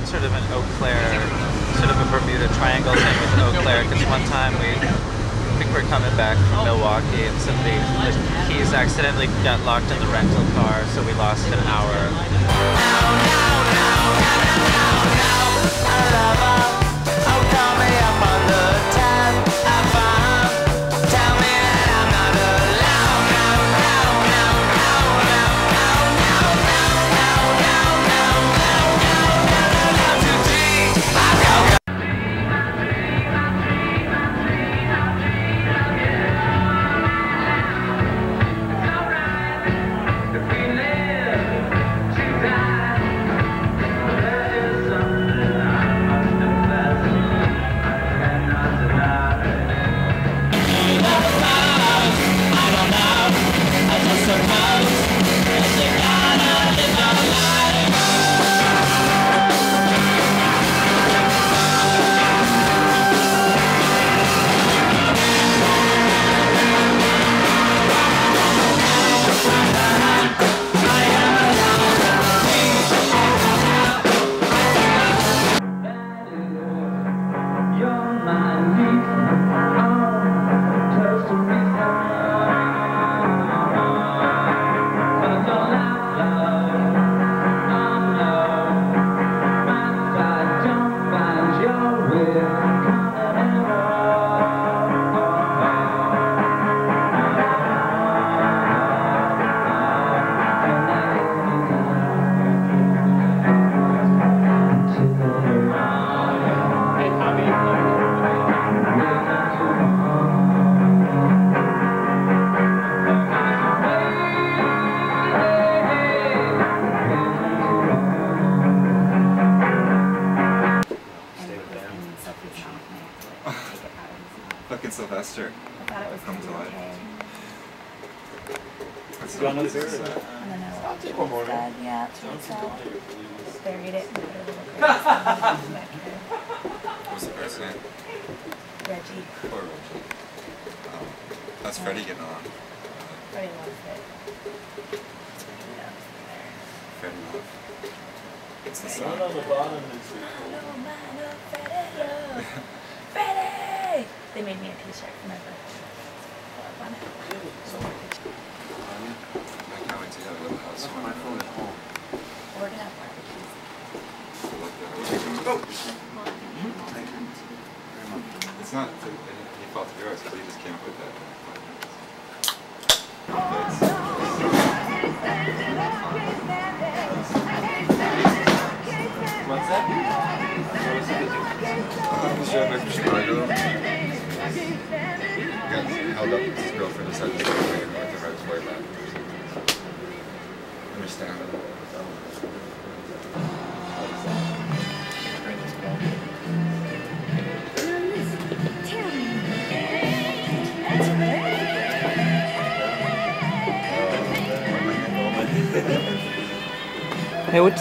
got sort of an Eau Claire, sort of a Bermuda Triangle thing with Eau Claire. Because one time we, I think we're coming back from Milwaukee, and somebody, the keys accidentally got locked in the rental car, so we lost an hour.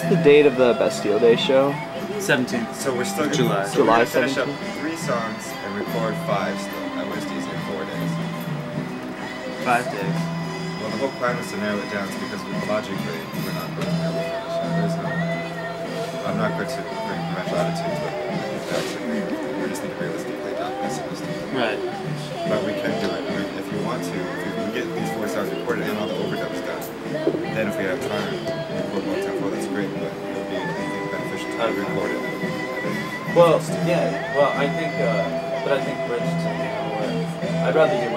The date of the Bastille Day show? 17th. So we're still gonna, July. So July we're gonna finish up 17th. three songs and record five still at Whistle's in four days. Five days. Well, the whole plan was to narrow it down because we, logically we're not going to be able to finish it. There's no. I'm not going to bring provincial attitude to it. I think that's we just need to realistically not pessimistic. Right. But we can do it. I mean, if you want to, if we can get these four songs recorded and all the overdubs done, then if we have time, beneficial to record it. Well, yeah. Well, I think, uh, but I think Bridgeton, you know, uh, I'd rather do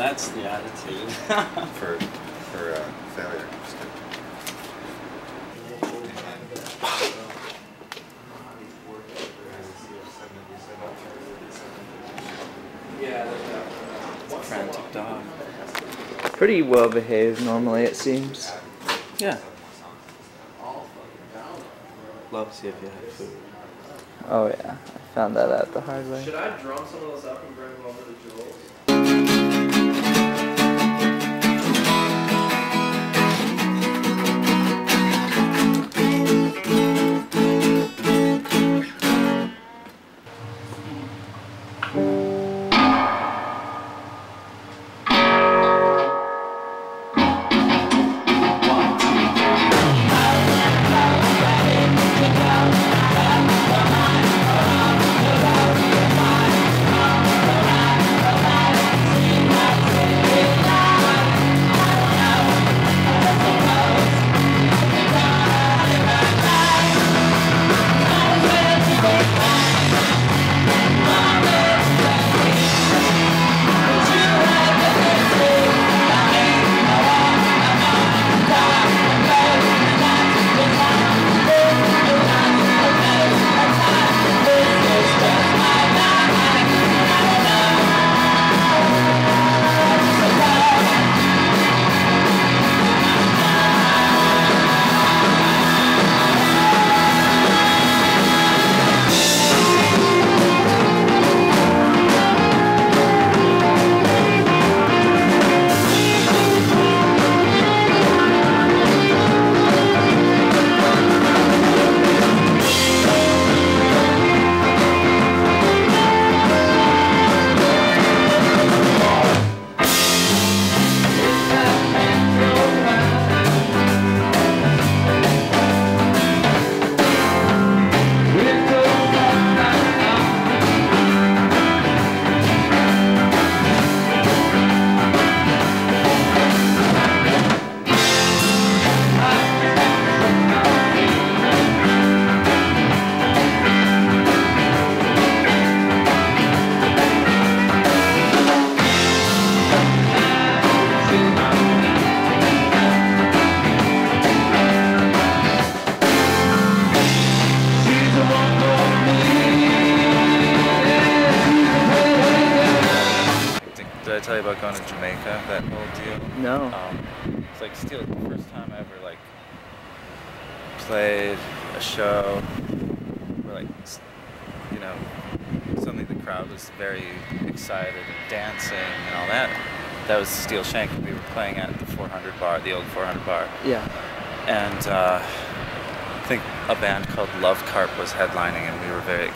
that's the attitude. for for uh, failure. Just. Frantic dog. Pretty well behaved normally, it seems. yeah. love to see if you had food. Oh yeah, I found that out the hard way. Should I drum some of those up and bring them over to Jules?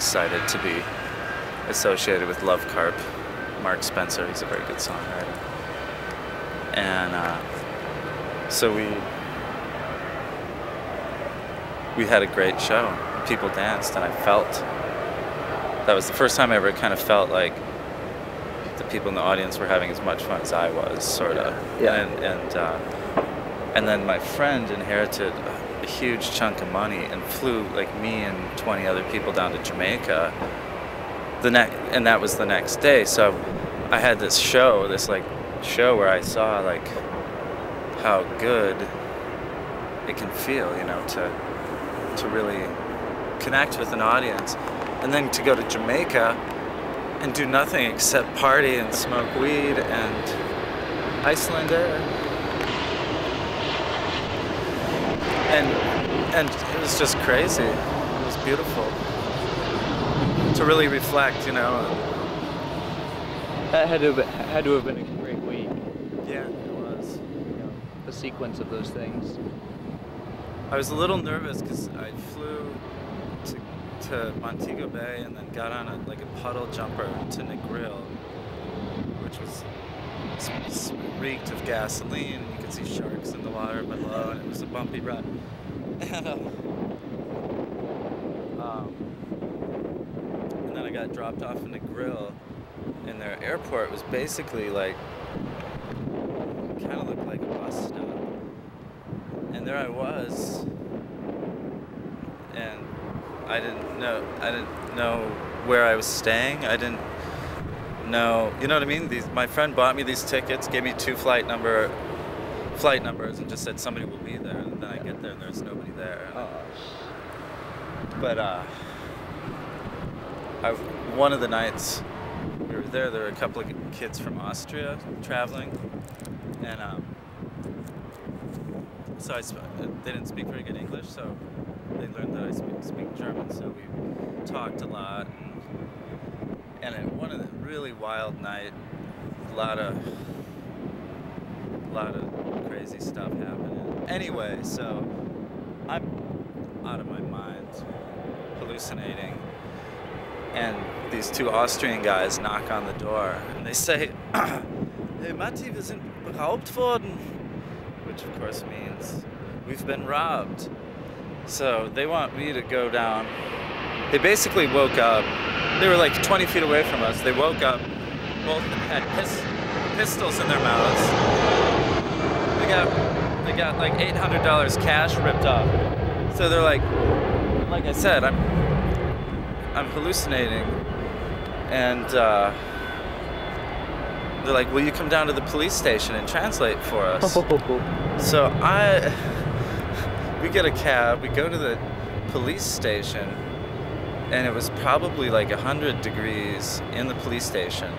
Excited to be associated with Love Carp. Mark Spencer, he's a very good songwriter. And uh, so we we had a great show. People danced, and I felt that was the first time I ever kind of felt like the people in the audience were having as much fun as I was, sort of. Yeah. And and uh, and then my friend inherited a huge chunk of money and flew like me and 20 other people down to Jamaica. The next, and that was the next day. So I had this show, this like show where I saw like how good it can feel, you know, to to really connect with an audience, and then to go to Jamaica and do nothing except party and smoke weed and Iceland air. And and it was just crazy. It was beautiful to really reflect, you know. That had to have been, had to have been a great week. Yeah, it was. You know, the sequence of those things. I was a little nervous because I flew to, to Montego Bay and then got on a, like a puddle jumper to Negril, which was s- reeked of gasoline. You could see sharks in the water below, and it was a bumpy ride. And, um, and then I got dropped off in Negril, and their airport was basically like kind of looked like a bus stop and there I was, and I didn't know I didn't know where I was staying. I didn't know, you know what I mean? These my friend bought me these tickets, gave me two flight number flight numbers, and just said somebody will be there. And then I get there and there's nobody there. And But uh, I one of the nights we were there, there were a couple of kids from Austria traveling, and um, so I sp- they didn't speak very good English, so they learned that I speak, speak German, so we talked a lot. And, it, one of the really wild night, a lot of, a lot of crazy stuff happening. Anyway, so I'm out of my mind, hallucinating, and these two Austrian guys knock on the door, and they say, "Hey, Matti, wir sind beraubt worden," which of course means we've been robbed. So they want me to go down. They basically woke up. They were like 20 feet away from us. They woke up. Both had pis- pistols in their mouths. They got they got like $800 cash ripped off. So they're like, like I said, I'm I'm hallucinating, and uh, they're like, "Will you come down to the police station and translate for us?" So I, we get a cab, we go to the police station, and it was probably like 100 degrees in the police station.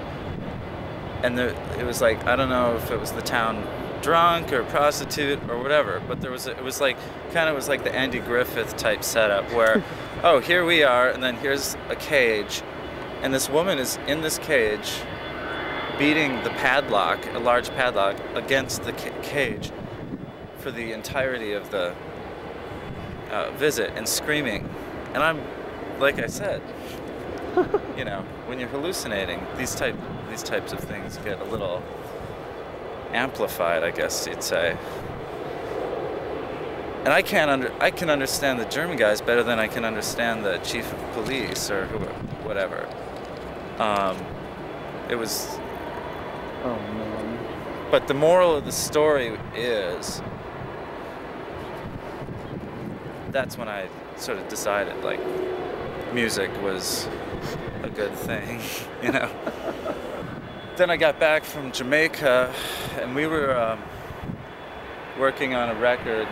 And there, it was like, I don't know if it was the town drunk or prostitute or whatever, but there was, a, it was like, kind of was like the Andy Griffith type setup where, oh, here we are, and then here's a cage, and this woman is in this cage beating the padlock, a large padlock, against the ca- cage for the entirety of the uh, visit and screaming. And I'm, like I said, you know, when you're hallucinating, these type these types of things get a little amplified, I guess you'd say. And I can't under I can understand the German guys better than I can understand the chief of police or who, whatever. Um, it was Oh man. but the moral of the story is that's when I sort of decided like music was a good thing, you know. then I got back from Jamaica and we were um, working on a record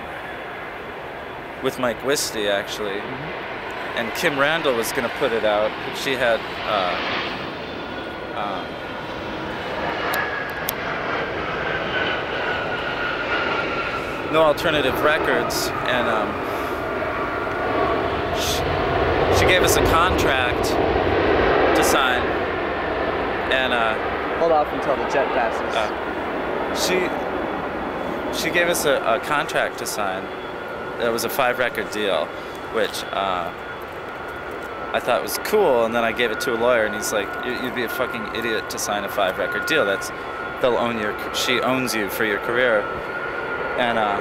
with Mike Wisti actually. And Kim Randall was going to put it out. She had uh, um, no alternative records, and um, she, she gave us a contract to sign, and uh, Hold off until the jet passes. uh, she she gave us a, a contract to sign. It was a five record deal, which uh, I thought was cool. And then I gave it to a lawyer, and he's like, "You- "You'd be a fucking idiot to sign a five record deal. That's they'll own your she owns you for your career." And uh,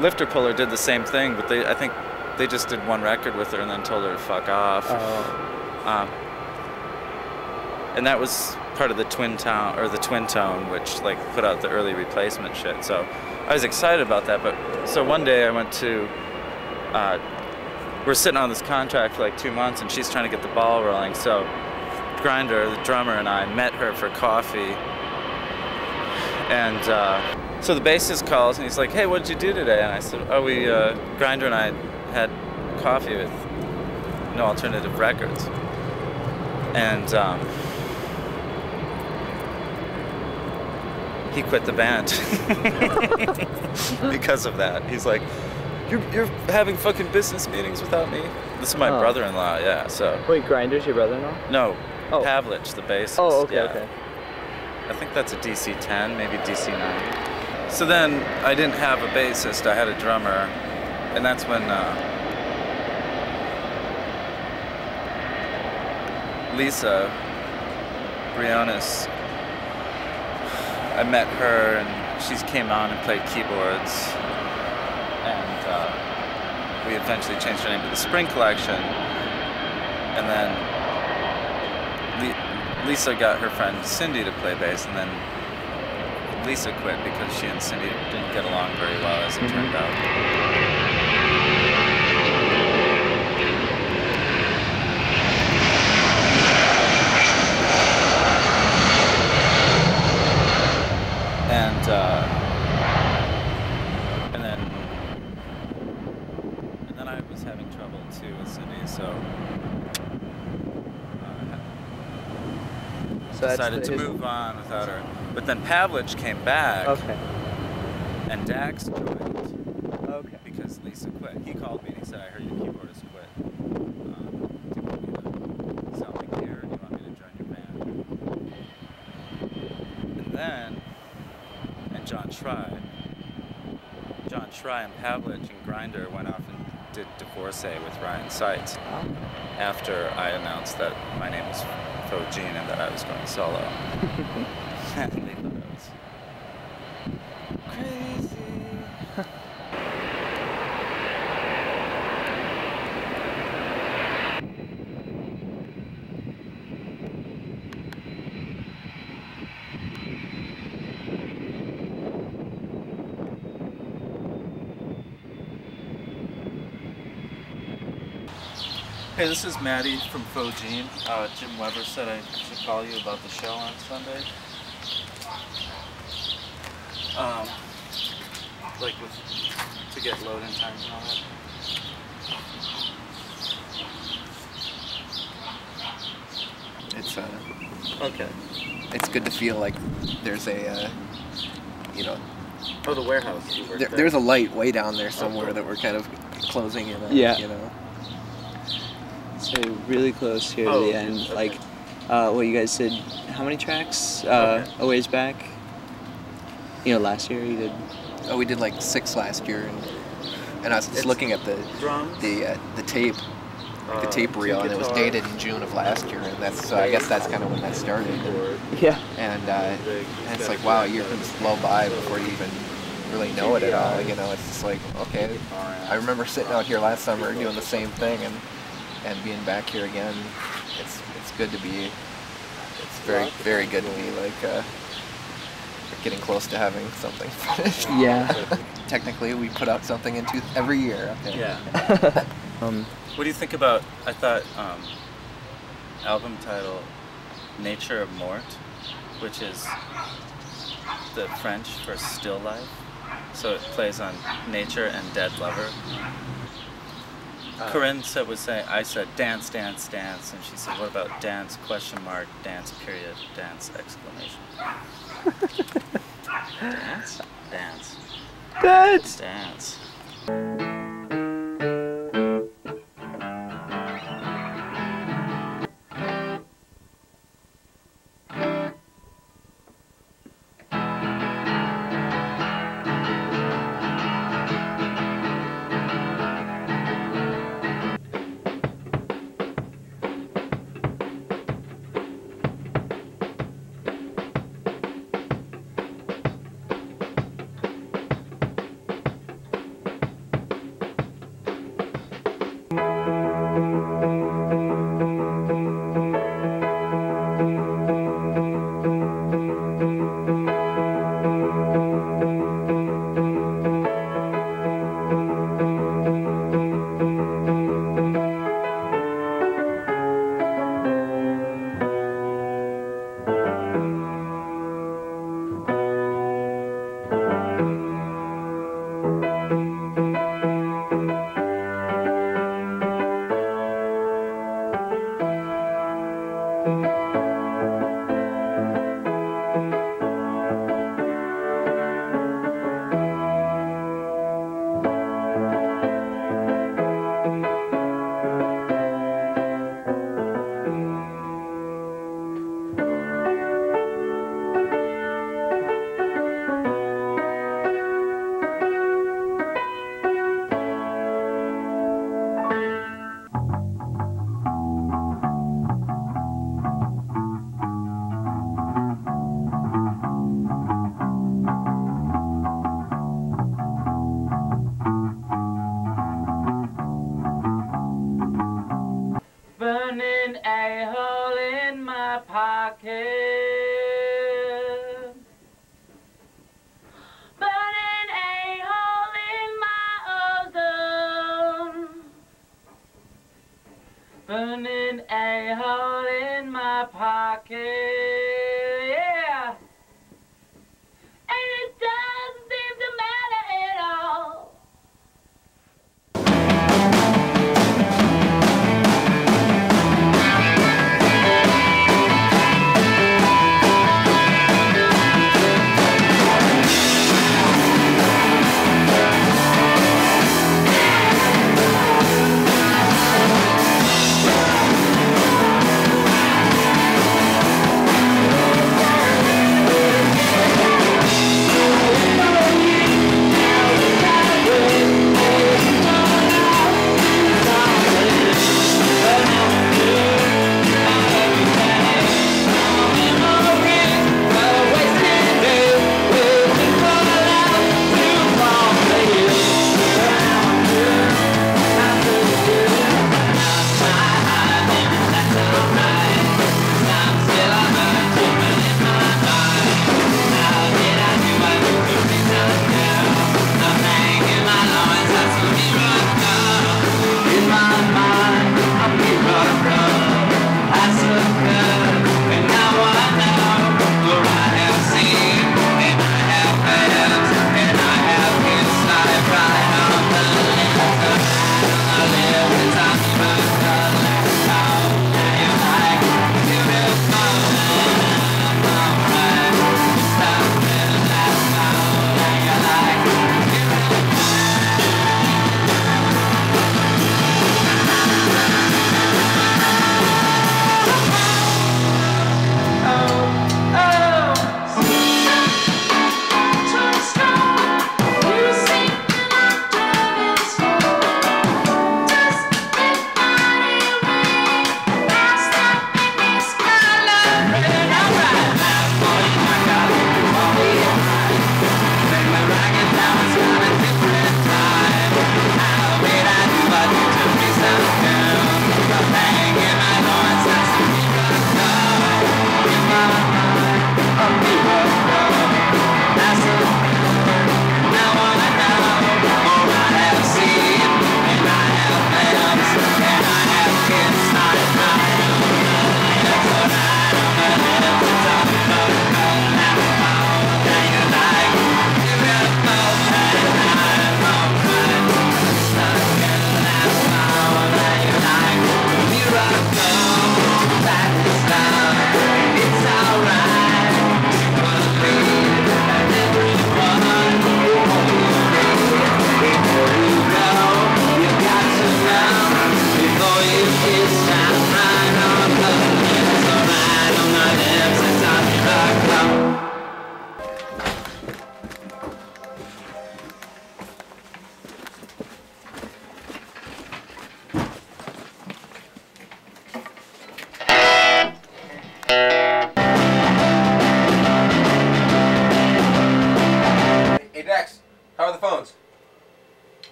Lifter Puller did the same thing, but they I think they just did one record with her and then told her to fuck off. Oh. Um, and that was part of the Twin Town or the Twin Tone, which like put out the early replacement shit. So I was excited about that. But so one day I went to, uh, we're sitting on this contract for like two months, and she's trying to get the ball rolling. So Grinder, the drummer, and I met her for coffee, and uh, so the bassist calls and he's like, "Hey, what did you do today?" And I said, "Oh, we uh, Grinder and I had coffee with no alternative records." and um, he quit the band because of that. He's like, you're, you're having fucking business meetings without me? This is my Oh. brother-in-law, yeah, so. Wait, Grinder's your brother-in-law? No, Oh. Pavlich, the bassist. Oh, okay, yeah. okay. I think that's a DC-10, maybe DC-9. So then I didn't have a bassist, I had a drummer, and that's when uh, Lisa Briones, I met her and she came on and played keyboards, and uh, we eventually changed her name to the Spring Collection, and then Le- Lisa got her friend Cindy to play bass, and then Lisa quit because she and Cindy didn't get along very well, as it turned out. And uh, and then and then I was having trouble too with Cindy, so uh, So decided to move on without her. But then Pavlich came back, Okay. and Dax joined. Okay. because Lisa quit. He called me and he said, I heard your keyboardist quit. Um, do you want me to sell my gear or do you want me to join your band? And then, and John Try, John Try and Pavlich and Grinder went off and did Divorcee with Ryan Seitz oh. after I announced that my name was Gene and that I was going solo. and they thought I was crazy. Hey, this is Matty from Faux Jean. Uh, Jim Weber said I should call you about the show on Sunday. Um, like with to get load in times and all that. It's uh, Okay. it's good to feel like there's a, uh, you know, Oh, the warehouse. There, there. there's a light way down there somewhere that we're kind of closing in on. Yeah. You know. Really close here Oh, to the end. okay. Like, uh, well, you guys said how many tracks uh, Okay. a ways back? You know, last year you did. Oh, we did like six last year, and and I was just It's looking at the drums. the uh, the tape the uh, tape reel, and it was dated in June of last year, and that's so I guess that's kind of when that started. keyboard, Yeah. And uh, and it's like wow, a year can just blow by before you even really know it at all. You know, it's just like okay. I remember sitting out here last summer doing the same thing, and and being back here again. It's it's good to be. It's very very good to be like uh, getting close to having something finished. Yeah. Technically, we put out something into every year. Okay. Yeah. Um, What do you think about? I thought um, album title "Nature of Mort," which is the French for still life. So it plays on nature and dead lover. Uh, Corinne said was saying I said dance, dance, dance, and she said what about dance? Question mark, dance, period, dance, exclamation. dance, dance, That's dance.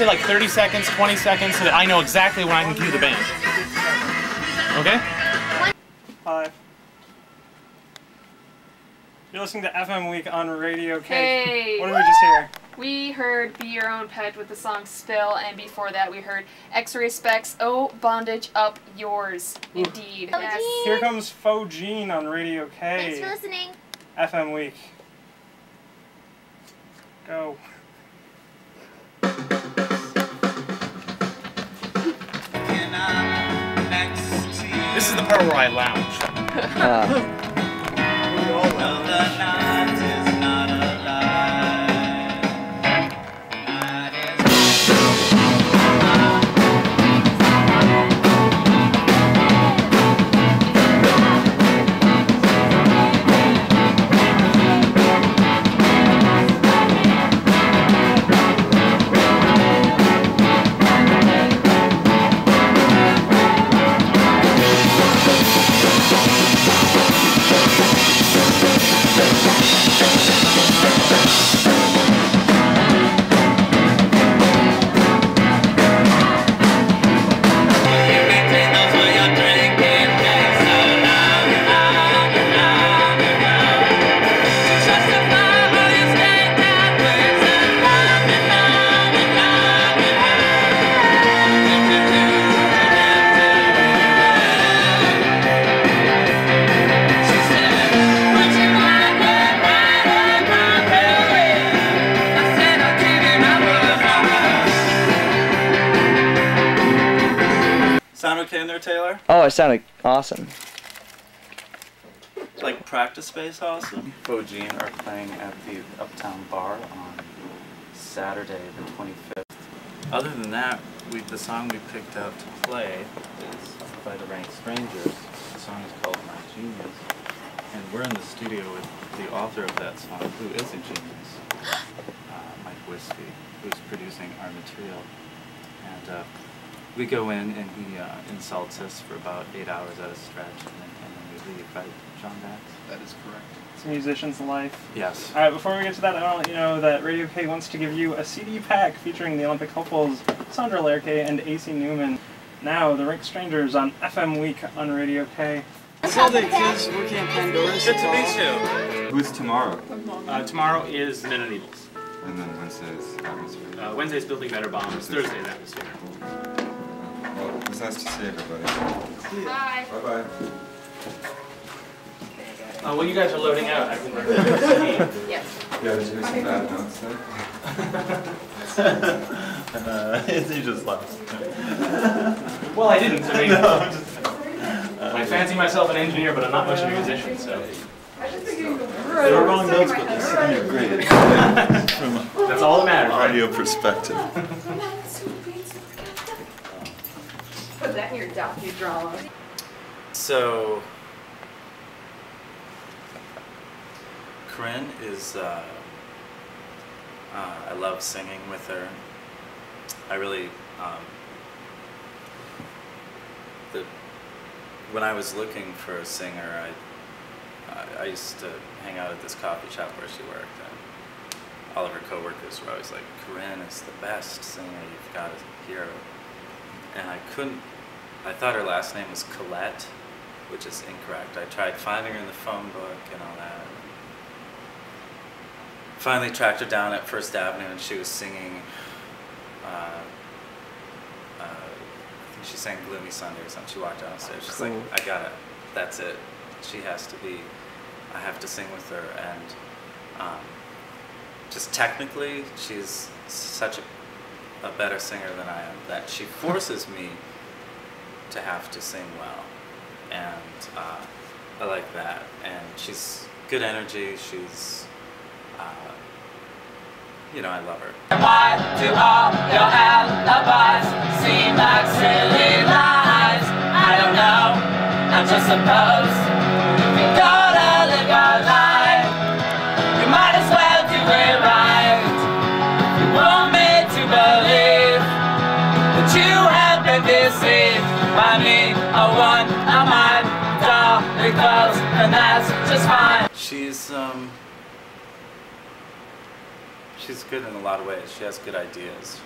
Say like 30 seconds, 20 seconds, so that I know exactly when I can cue the band. Okay? Five. You're listening to FM Week on Radio K. Hey. What did we just hear? We heard Be Your Own Pet with the song Spill, and before that we heard X-Ray Spex, Oh Bondage Up Yours. Indeed. Yes. Here comes Faux Jean on Radio K. Thanks for listening. FM Week. Go. This is the part where I lounge. Uh, oh, it sounded awesome. Like practice space awesome? Faux Jean are playing at the Uptown Bar on Saturday the 25th. Other than that, we, the song we picked out to play is by the Rank Strangers. The song is called My Genius. And we're in the studio with the author of that song, who is a genius, uh, Mike Wisti, who's producing our material. And uh, we go in and he uh, insults us for about eight hours at a stretch, and then, and then we leave, right, John Dax? That is correct. It's a musician's life. Yes. Alright, before we get to that, I want to let you know that Radio K wants to give you a CD pack featuring the Olympic hopefuls Sondre Lerche and AC Newman. Now, The Rank Strangers on FM Week on Radio K. So the kids working at Pandora's. Good to meet you. Who's tomorrow? Uh, tomorrow is Men and Evils. And then Wednesday's atmosphere. Uh, Wednesday's Building Better Bombs. Thursday's Atmosphere. Well, it was nice to see everybody. See Bye. Bye bye. Uh, while you guys are loading out, I can Yes. Yeah, did you hear some bad notes there? uh, he just laughs. Well, I didn't. I mean, No, I'm just- I fancy myself an engineer, but I'm not much of a musician, so. They were wrong notes, but they sounded great. From That's all that matters, right? audio perspective. Put that in your docudrama. So, Corinne is, uh, uh, I love singing with her. I really, um, the, when I was looking for a singer, I, I, I used to hang out at this coffee shop where she worked, and all of her coworkers were always like, Corinne is the best singer you've got here. And I couldn't, I thought her last name was Colette, which is incorrect. I tried finding her in the phone book and all that. Finally tracked her down at First Avenue and she was singing, uh, uh, I think she sang Gloomy Sunday or something. She walked downstairs. She's Cool. like, I got it. That's it. She has to be, I have to sing with her. And um, just technically, she's such a, a better singer than I am that she forces me to have to sing well. And uh, I like that. And she's good energy. She's, uh, you know, I love her. Why do all your alibis seem like silly lies? I don't know, I just suppose she's good in a lot of ways. She has good ideas.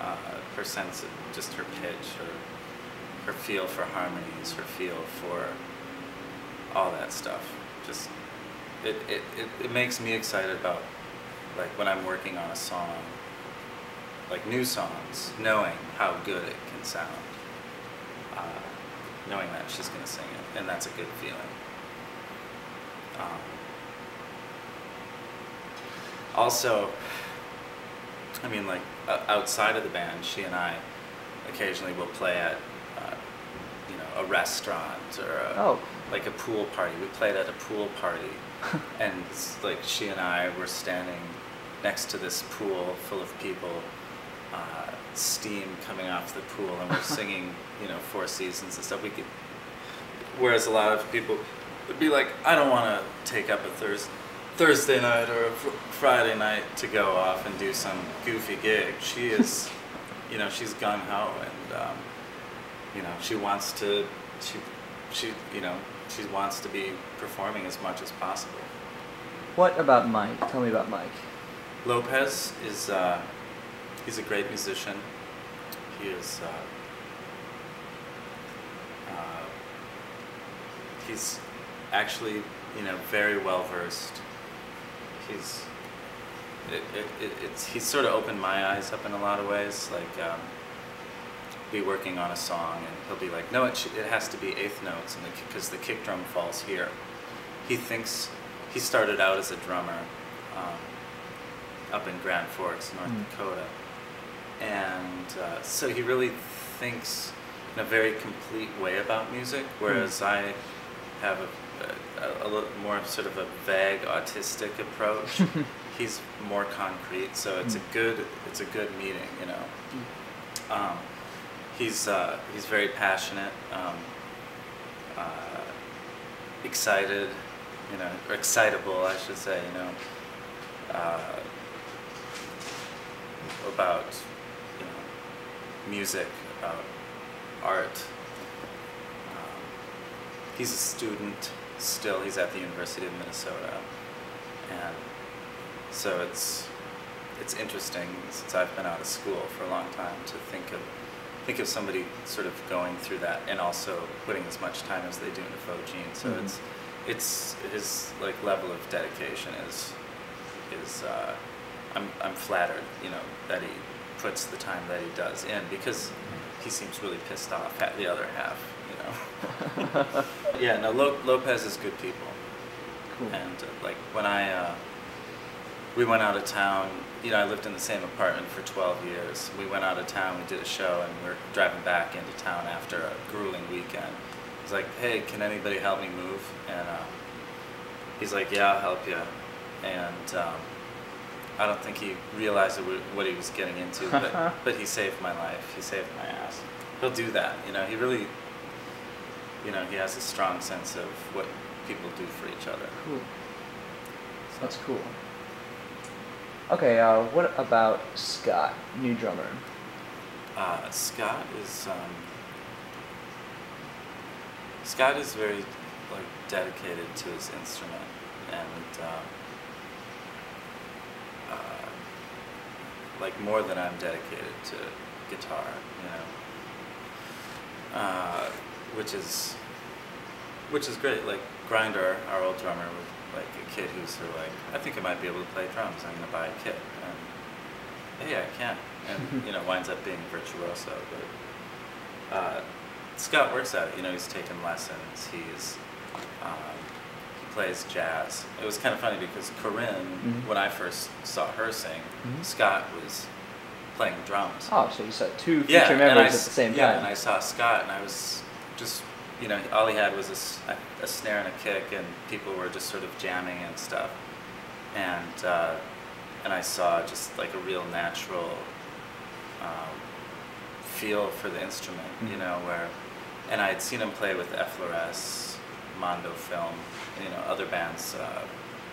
Uh, her sense of just her pitch, her her feel for harmonies, her feel for all that stuff. Just it, it, it, it makes me excited about like when I'm working on a song, like new songs, knowing how good it can sound. Uh, knowing that she's gonna sing it, and that's a good feeling. Um, also, I mean, like uh, outside of the band, she and I occasionally will play at, uh, you know, a restaurant or a, Oh. like a pool party. We played at a pool party, and like she and I were standing next to this pool full of people, uh, steam coming off the pool, and we're singing, you know, Four Seasons and stuff. We could, whereas a lot of people would be like, I don't want to take up a Thursday. Thursday night or a fr- Friday night to go off and do some goofy gig. She is, you know, she's gung ho and, um, you know, she wants to, she, she, you know, she wants to be performing as much as possible. What about Mike? Tell me about Mike. Lopez is, uh, he's a great musician. He is, uh, uh, he's actually, you know, very well versed. He's, it, it, it, it's, he's sort of opened my eyes up in a lot of ways. Like, um, be working on a song and he'll be like, no, it, sh- it has to be eighth notes and because the, kick drum falls here. He thinks he started out as a drummer um, up in Grand Forks, North Mm. Dakota, and uh, so he really thinks in a very complete way about music, whereas I have a, a, a little more sort of a vague autistic approach. He's more concrete, so it's a good it's a good meeting, you know. Um, he's uh, he's very passionate, um, uh, excited, you know, or excitable, I should say, you know, uh, about you know music, about art. Um, he's a student still. He's at the University of Minnesota, and so it's it's interesting since I've been out of school for a long time to think of think of somebody sort of going through that and also putting as much time as they do into Faux Jean. So Mhm. it's it's his like level of dedication is is uh, I'm I'm flattered, you know, that he puts the time that he does in because he seems really pissed off at the other half, know. yeah, no, Lo- Lopez is good people. Cool. And uh, like when I uh, we went out of town, you know, I lived in the same apartment for 12 years. We went out of town, we did a show, and we're driving back into town after a grueling weekend. He's like, "Hey, can anybody help me move?" And uh, he's like, "Yeah, I'll help you." And um, I don't think he realized what he was getting into, but but he saved my life. He saved my ass. He'll do that. You know, he really, you know, he has a strong sense of what people do for each other. Cool. That's cool. Okay, uh, what about Scott, new drummer? Uh, Scott is um, Scott is very like dedicated to his instrument, and um, uh, like more than I'm dedicated to guitar, you know. Which is which is great. Like Grinder, our old drummer, was like a kid who's sort of like, I think I might be able to play drums. I'm gonna buy a kit, and hey, I can, and you know, winds up being virtuoso. But uh, Scott works at it. You know, he's taken lessons. He's um, he plays jazz. It was kind of funny because Corinne, Mhm. when I first saw her sing, Mhm. Scott was playing drums. Oh, so you saw two Yeah, future I members at the same yeah, time. and I saw Scott, and I was just, you know, all he had was a snare and a kick, and people were just sort of jamming and stuff. And uh, and I saw just like a real natural um, feel for the instrument, you Mhm. know, where, and I had seen him play with FLRS, Mondo Film, and, you know, other bands, uh,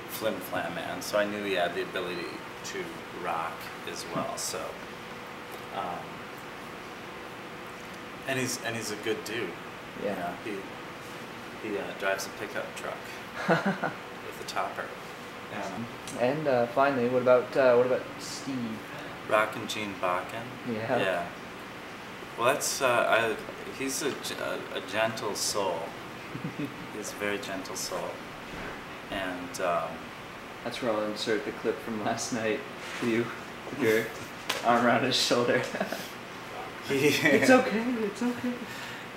Flim Flam Man, so I knew he had the ability to rock as well, so. Um, and he's and he's a good dude. Yeah. He he uh, drives a pickup truck with a topper. Yeah. And uh, finally, what about uh, what about Steve? Rockin' Gene Bakken. Yeah. Yeah. Well, that's uh, I, he's a a gentle soul. he's a very gentle soul, and um, That's where I'll insert the clip from last night. You with your arm around his shoulder. he, it's okay. It's okay.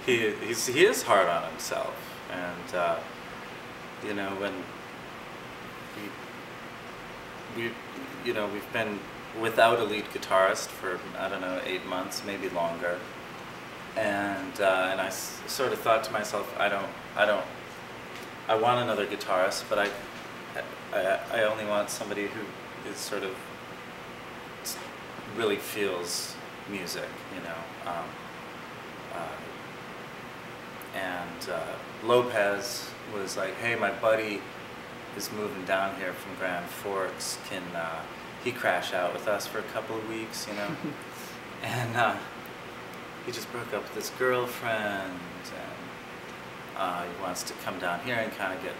He he's, he is hard on himself, and uh, you know when we we you know we've been without a lead guitarist for I don't know eight months, maybe longer, and uh, and I s- sort of thought to myself, I don't I don't I want another guitarist, but I I, I only want somebody who is sort of really feels music, you know. Um, uh, and uh, Lopez was like, "Hey, my buddy is moving down here from Grand Forks. Can uh, he crash out with us for a couple of weeks? You know?" and uh, he just broke up with his girlfriend, and uh, he wants to come down here and kind of get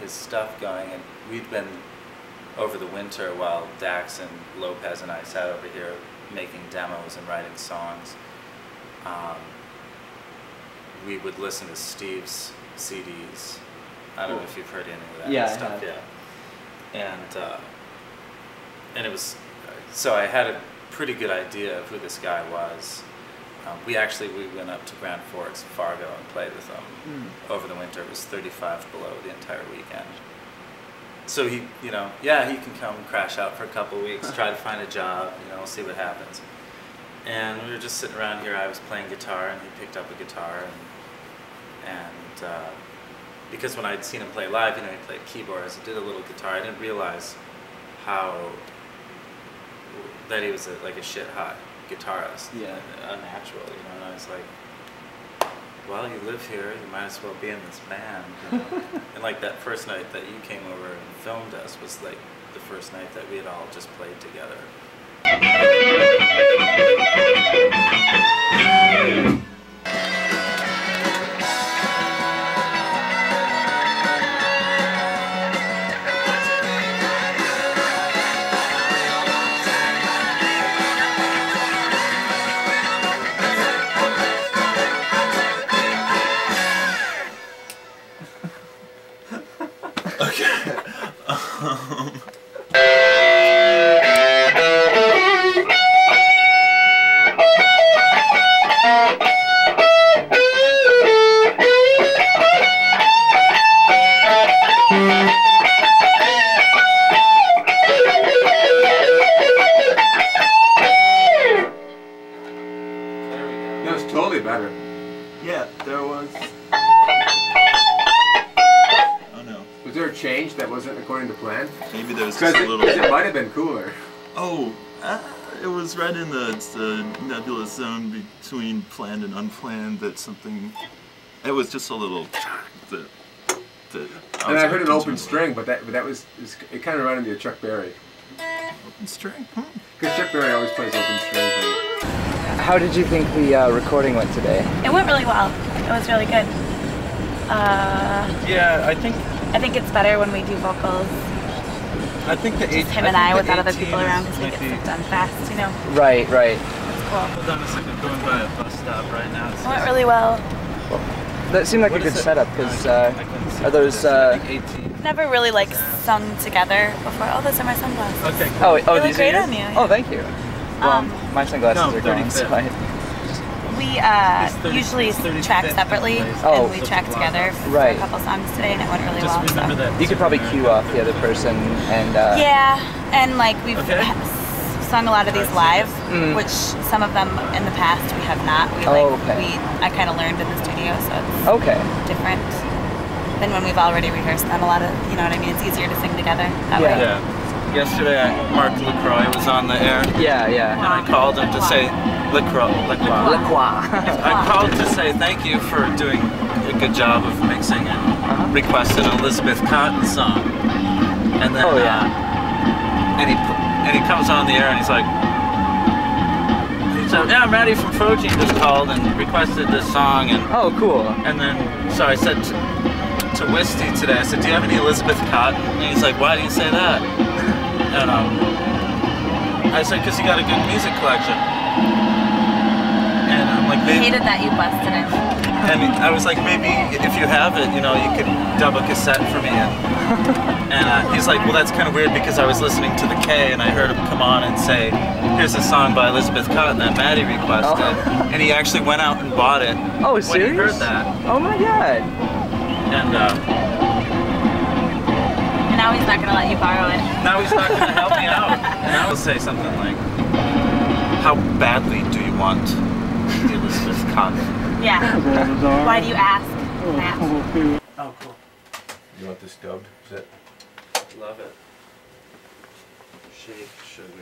his stuff going. And we've been over the winter while Dax and Lopez and I sat over here making demos and writing songs. Um, we would listen to Steve's CDs. I don't know if you've heard any of that Yeah, stuff. Yeah. And uh, and it was so I had a pretty good idea of who this guy was. Um, we actually we went up to Grand Forks, Fargo, and played with him Mm. over the winter. It was 35 below the entire weekend. So he, you know, yeah, he can come crash out for a couple of weeks, try to find a job, you know, see what happens. And we were just sitting around here. I was playing guitar, and he picked up a guitar, and and uh, because when I'd seen him play live, you know, he played keyboards, he did a little guitar. I didn't realize how that he was a, like a shit hot guitarist, Yeah. unnatural, you know. And I was like, well, you live here, you might as well be in this band. You know? and like that first night that you came over and filmed us was like the first night that we had all just played together. planned and unplanned that something. It was just a little. That, that And I heard an concerned open with. string, but that but that was, it was- it kind of reminded me of Chuck Berry. Open string? Because Chuck Berry always plays open string. How did you think the uh, recording went today? It went really well. It was really good. Uh, Yeah, I think I think it's better when we do vocals. I think the Just eight, him and I, think without other people around, because we get be- stuff done fast, you know. Right, right. It's cool. Hold on a second, going by a bus stop right now. It went really well. That seemed like What a good it? setup because uh, are those? Uh, Never really like sung together before. Oh, those are my sunglasses. Okay. oh, oh, They look these great are on yours? you, Oh, thank you. Well, Um, my sunglasses no, are gone, so 35th. I, We uh, 30 usually track separately, Oh. and we track together for Right. a couple songs today, and it went really Just well. so. you could probably cue off the other person and. Uh, Yeah, and like we've Okay. Ha- sung a lot of these live, Mm. which some of them in the past we have not. We Oh, like okay. we I kind of learned in the studio, so it's Okay. different than when we've already rehearsed them. A lot of you know what I mean. It's easier to sing together that way. Yeah. Yesterday, I, Mark LaCroix was on the air, Yeah, yeah. and I called him to say LaCroix. LaCroix. Lacroix. I called to say thank you for doing a good job of mixing and Uh-huh. requested an Elizabeth Cotten song. And then, Oh, yeah. uh, and he and he comes on the air and he's like, he said, "Yeah, Matty from Faux Jean just called and requested this song." And Oh, cool. and then so I said to, to Wisti today, I said, "Do you have any Elizabeth Cotten?" And he's like, "Why do you say that?" And um, I said, "Cause you got a good music collection." And I'm like, I hated that you busted it. And I was like, maybe if you have it, you know, you could dub a cassette for me. And, and uh, he's like, well, that's kind of weird because I was listening to the K and I heard him come on and say, here's a song by Elizabeth Cotten that Matty requested. And he actually went out and bought it Oh, when serious? he heard that. Oh my god. And uh, And now he's not gonna let you borrow it. now he's not going to help me out. Now he'll say something like, how badly do you want the Elizabeth Cotten? Yeah. Why do you ask? Oh, Matt? Oh, oh, cool. You want this dubbed? Is it? Love it. Shake, sugary.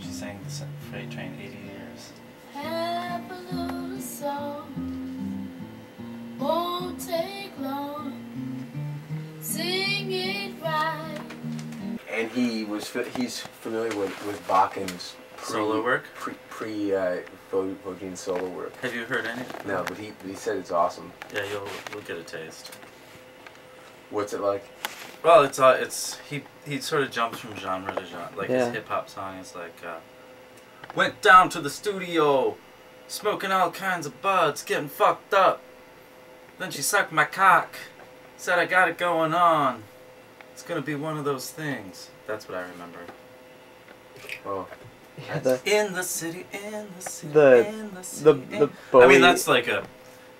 She sang the Freight Train 80 years. Have a little song, won't take long. Sing it right. And he was fa- he's familiar with with Bakken's pre, Solo work? pre pre uh, Bo- solo work. Have you heard any? No, but he he said it's awesome. Yeah, you'll you'll get a taste. What's it like? Well, it's uh, it's he he sort of jumps from genre to genre. Like Yeah. his hip hop song is like, uh, went down to the studio, smoking all kinds of buds, getting fucked up. Then she sucked my cock, said I got it going on. It's gonna be one of those things. That's what I remember. Oh, Yeah, the In the city, in the city, the in the city. the in- the Bowie. I mean, that's like a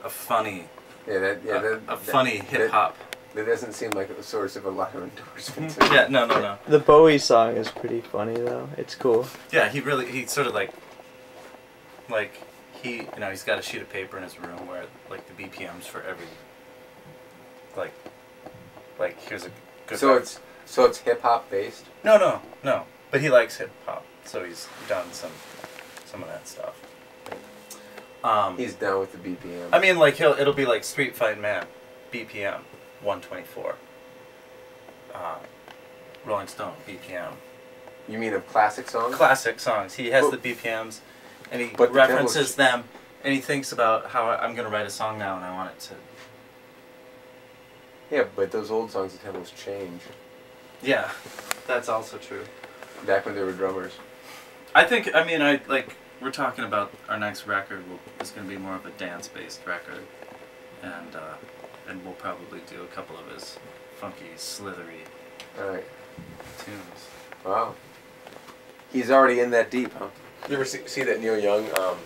a funny, yeah, that yeah a, that, a that- funny that- hip hop. That doesn't seem like a source of a lot of endorsement. Yeah, no, no, no. the Bowie song is pretty funny though. It's cool. Yeah, he really he sort of like like he you know he's got a sheet of paper in his room where like the BPMs for every like like here's a good So it's so it's hip hop based. no no no but he likes hip hop so he's done some some of that stuff. Um, He's down with the BPM. I mean like he'll it'll be like Street Fight Man, BPM, 124. Uh, Rolling Stone BPM. You mean of classic songs? classic songs. He has But- the BPMs, and he But the references them, and he thinks about how I'm going to write a song now, and I want it to. Yeah, but those old songs, the tempos change. Yeah, that's also true. Back when they were drummers. I think. I mean, I like. We're talking about our next record will, is going to be more of a dance-based record, and uh, and we'll probably do a couple of his funky, slithery All right. tunes. Wow. He's already in that deep, huh? You ever see, see that Neil Young? Um,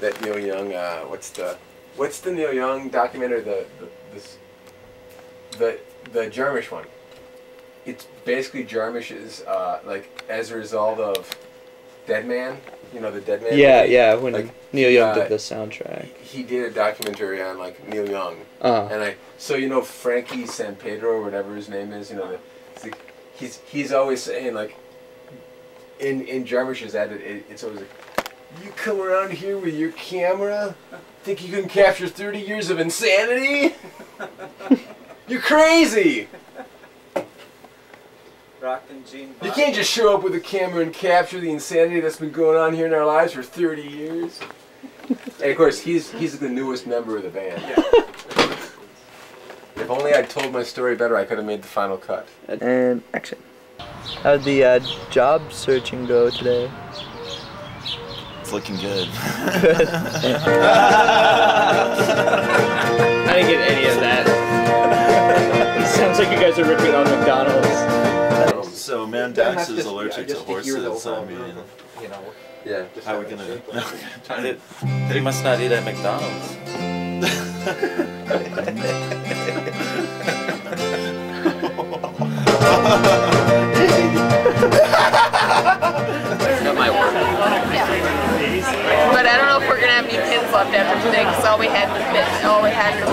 that Neil Young. Uh, what's the What's the Neil Young documentary? The, the this the the Jarmusch one. It's basically Jarmusch's uh, like as a result of Dead Man. You know the Dead Man. Yeah, movie? yeah. When Like, Neil Young uh, did the soundtrack. he did a documentary on like Neil Young, Uh-huh. and I so you know Frankie Sampedro or whatever his name is, you know the, it's like, he's he's always saying like in in Drummer Shazad it, it, it's always like you come around here with your camera, think you can capture thirty years of insanity? You're crazy. Rockin' Gene. You can't just show up with a camera and capture the insanity that's been going on here in our lives for 30 years. and of course, he's he's the newest member of the band. if only I'd told my story better, I could have made the final cut. And action. How'd the uh, job searching go today? It's looking good. I didn't get any of that. Sounds like you guys are ripping on McDonald's. So man Dax is to- allergic just to to hear horses. I mean, group you know. Yeah. how are we gonna? Did, he must not eat at McDonald's. That might work. But I don't know if we're gonna have any pins left after today because all we had was bit, all we had was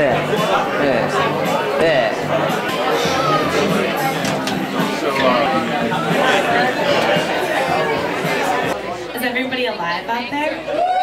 Is everybody alive out there?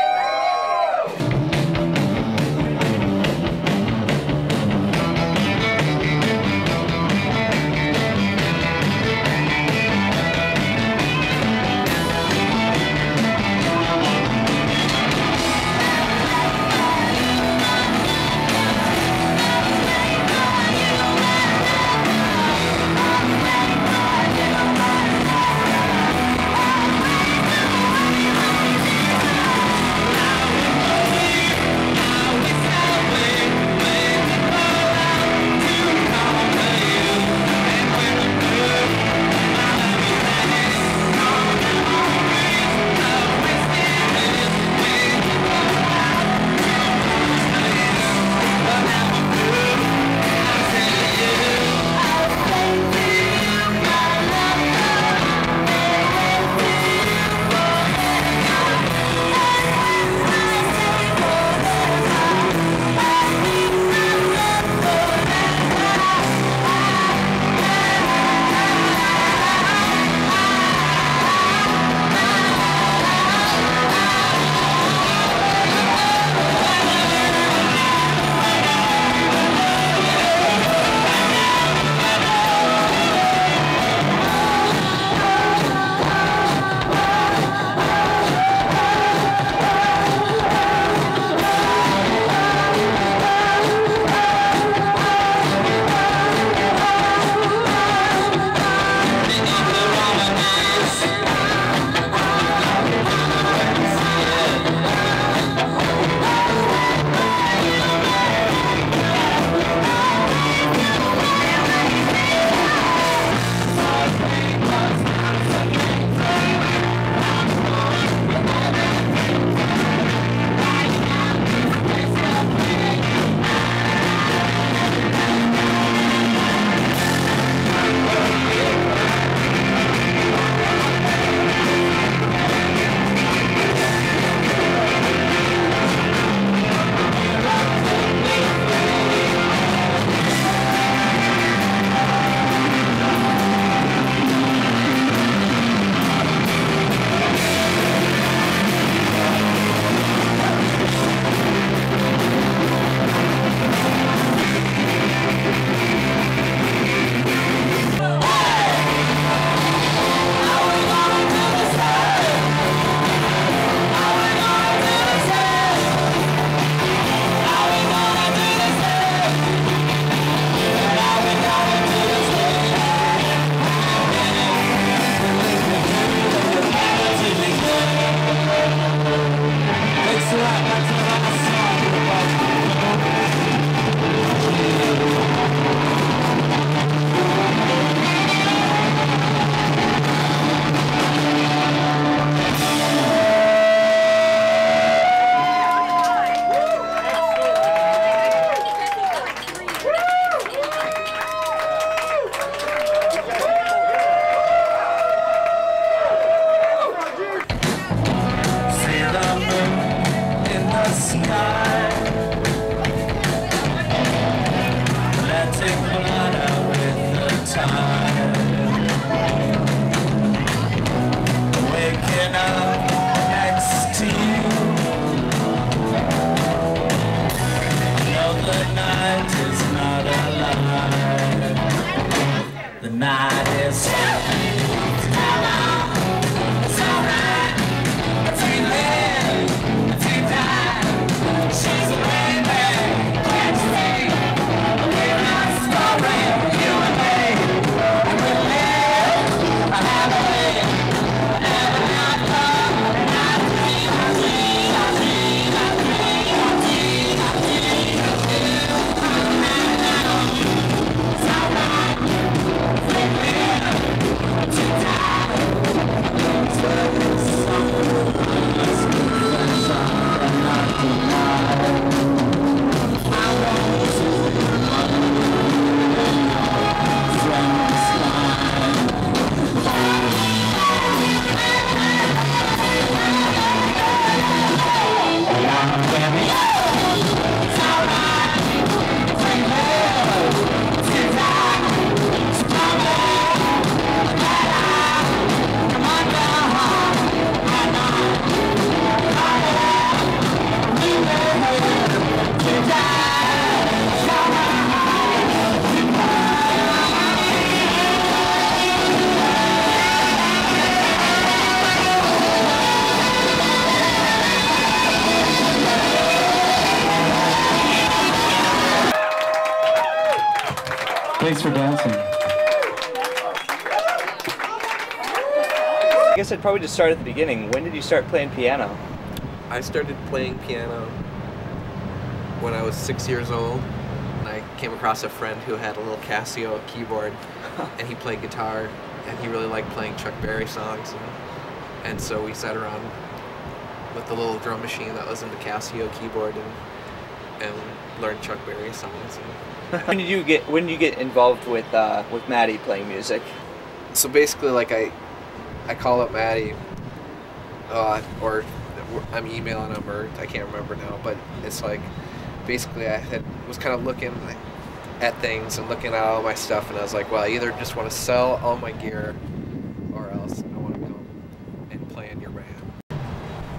Probably just start at the beginning. When did you start playing piano? I started playing piano when I was six years old. And I came across a friend who had a little Casio keyboard, and he played guitar, and he really liked playing Chuck Berry songs, and, and so we sat around with the little drum machine that was in the Casio keyboard and and learned Chuck Berry songs. And when did you get when did you get involved with uh, with Matty playing music? so basically, like I, I call up Matty, uh, or I'm emailing him, or I can't remember now. But it's like, basically, I had was kind of looking at things and looking at all my stuff, and I was like, well, I either just want to sell all my gear, or else I want to go and play in your band.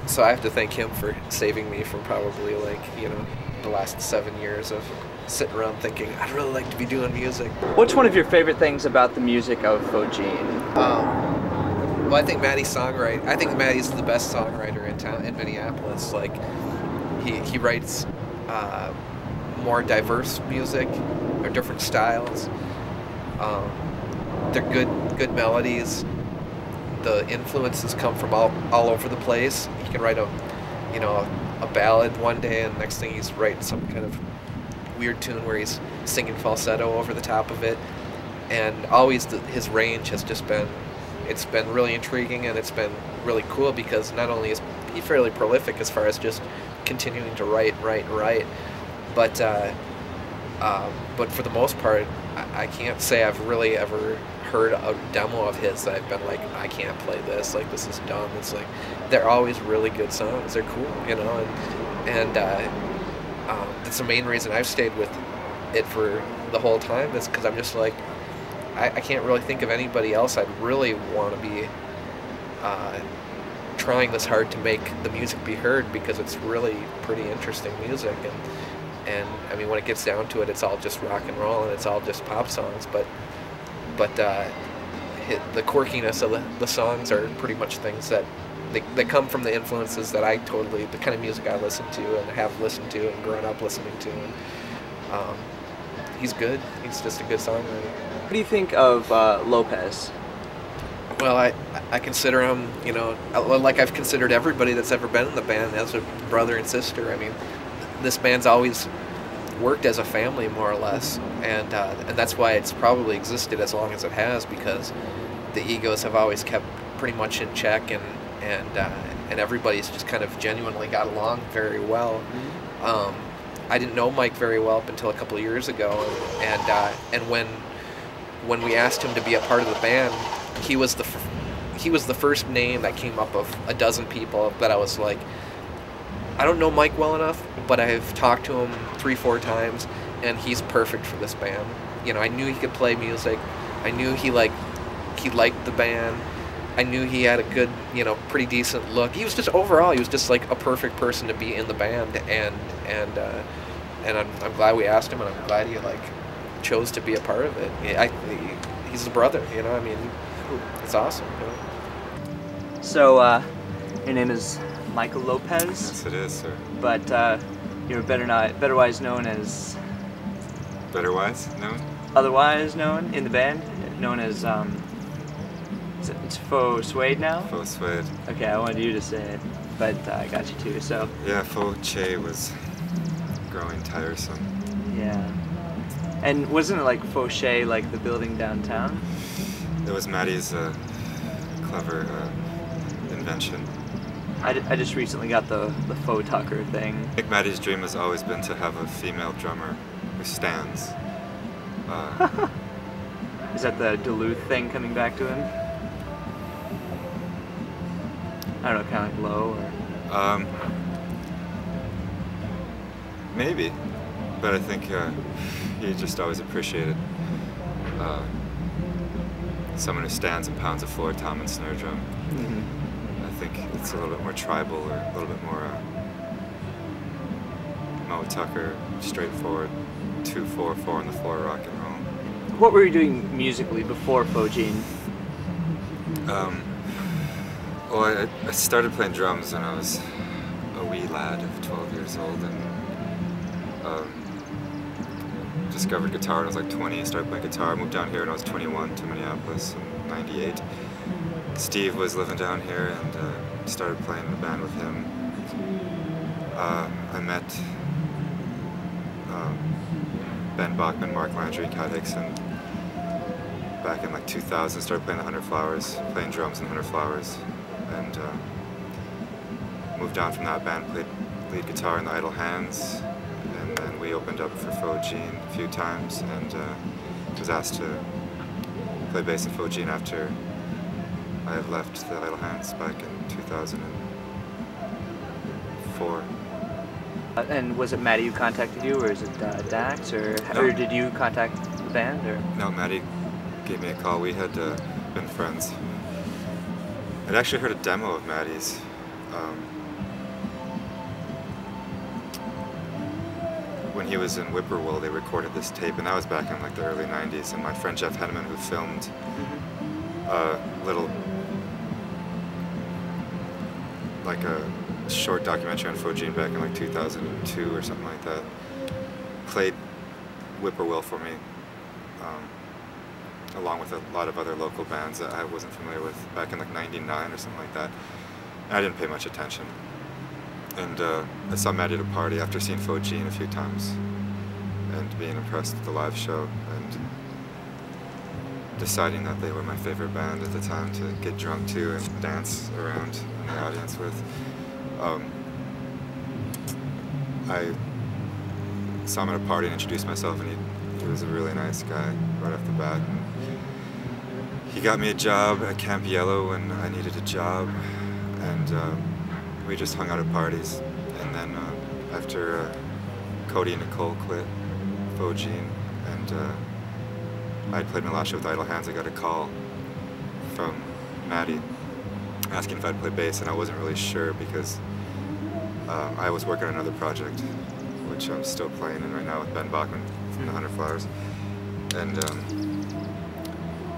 So I have to thank him for saving me from probably like you know the last seven years of sitting around thinking I'd really like to be doing music. What's one of your favorite things about the music of Faux Jean? Um, well, I think Matty's songwriter. I think Matty's the best songwriter in town in Minneapolis. Like, he he writes uh, more diverse music or different styles. Um, they're good good melodies. The influences come from all all over the place. He can write a you know a ballad one day, and next thing he's writing some kind of weird tune where he's singing falsetto over the top of it and always the, his range has just been it's been really intriguing and it's been really cool because not only is he fairly prolific as far as just continuing to write and write and write but uh, um, but for the most part I, I can't say I've really ever heard a demo of his that I've been like I can't play this. Like this is dumb. It's like they're always really good songs. They're cool you know and and uh, um, that's the main reason I've stayed with it for the whole time is because I'm just like I, I can't really think of anybody else I'd really want to be uh, trying this hard to make the music be heard because it's really pretty interesting music and and I mean when it gets down to it it's all just rock and roll and it's all just pop songs but but uh, the quirkiness of the, the songs are pretty much things that they, they come from the influences that I totally the kind of music I listen to and have listened to and grown up listening to. And um, he's good. He's just a good songwriter What do you think of uh, Lopez? well I, I consider him you know uh, like I've considered everybody that's ever been in the band as a brother and sister I mean this band's always worked as a family more or less and uh, and that's why it's probably existed as long as it has because the egos have always kept pretty much in check and and uh, and everybody's just kind of genuinely got along very well. Um, I didn't know Mike very well up until a couple of years ago, and and, uh, and when when we asked him to be a part of the band, he was the he was the first name that came up of a dozen people that I was like, I don't know Mike well enough, but I've talked to him three four times, and he's perfect for this band. You know, I knew he could play music. I knew he like he liked the band I knew he had a good, you know, pretty decent look. He was just overall, he was just like a perfect person to be in the band, and and uh, and I'm, I'm glad we asked him, and I'm glad he like chose to be a part of it. Yeah, I, he, he's a brother, you know. I mean, it's awesome. You know? So, uh, your name is Michael Lopez. Yes, it is, sir. But uh, you're better not, betterwise known as. Betterwise known? Otherwise known in the band, known as um. is it- It's Faux Suede now. Faux Suede. Okay, I wanted you to say it, but uh, I got you too. So. Yeah, Faux Che was growing tiresome. Yeah. And wasn't it like Fauché, like the building downtown? It was Matty's uh, clever uh, invention. I, d- I just recently got the, the faux Tucker thing. I think Matty's dream has always been to have a female drummer who stands. Uh, Is that the Duluth thing coming back to him? I don't know, kind of like low or. um, maybe, but I think uh, he just always appreciated uh, someone who stands and pounds a floor tom and snare drum. Mhm. I think it's a little bit more tribal or a little bit more uh, Mo Tucker, straightforward, two four four on the floor rock and roll. What were you doing musically before Faux Jean? Um, well, I, I started playing drums when I was a wee lad of 12 years old and um, discovered guitar when I was like 20. Started playing guitar, moved down here when I was 21 to Minneapolis in 98. Steve was living down here and uh, started playing in a band with him. Uh, I met um, Ben Bachman, Mark Landry, and Cat Hickson back in like 2000. Started playing the Hundred Flowers, playing drums in Hundred Flowers, and uh, moved on from that band. Played lead guitar in the Idle Hands, we opened up for Jean a few times, and uh, was asked to play bass in Jean after I had left the Idle Hands back in 2004. Uh, and was it Matty who contacted you, or is it uh, Dax, or, No. or did you contact the band, or? No, Matty gave me a call. We had uh, been friends. I'd actually heard a demo of Matty's. Um, when he was in Whippoorwill, they recorded this tape, and that was back in like the early '90s. And my friend Jeff Henneman, who filmed a little, like a short documentary on Faux Jean back in like 2002 or something like that, played Whippoorwill for me, um, along with a lot of other local bands that I wasn't familiar with back in like '99 or something like that. And I didn't pay much attention. And uh, I saw Matty at a party after seeing Faux Jean a few times and being impressed with the live show and deciding that they were my favorite band at the time to get drunk to and dance around in the audience with. Um, I saw him at a party and introduced myself, and he, he was a really nice guy right off the bat. And he got me a job at Camp Yellow when I needed a job, and um, we just hung out at parties. And then uh, after uh, Cody and Nicole quit Faux Jean, and uh, I played show with Idle Hands, I got a call from Matty asking if I'd play bass, and I wasn't really sure because uh, I was working on another project, which I'm still playing in right now with Ben Bachman from the Hundred Flowers. And um,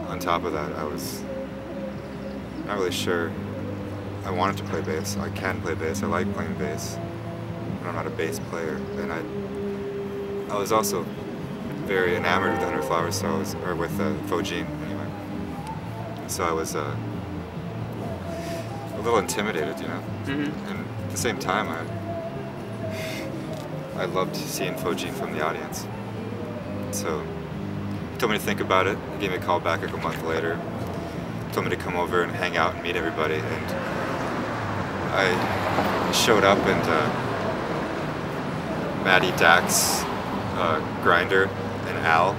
on top of that, I was not really sure. I wanted to play bass. I can play bass. I like playing bass, but I'm not a bass player. And I, I was also very enamored with the Hundred Flowers, so I was, or with uh, Faux Jean anyway. So I was uh, a little intimidated, you know. Mhm. And at the same time, I I loved seeing Faux Jean from the audience. So he told me to think about it. He gave me a call back like a month later. Told me to come over and hang out and meet everybody. And I showed up and uh, Matty Dax, uh, Grinder, and Al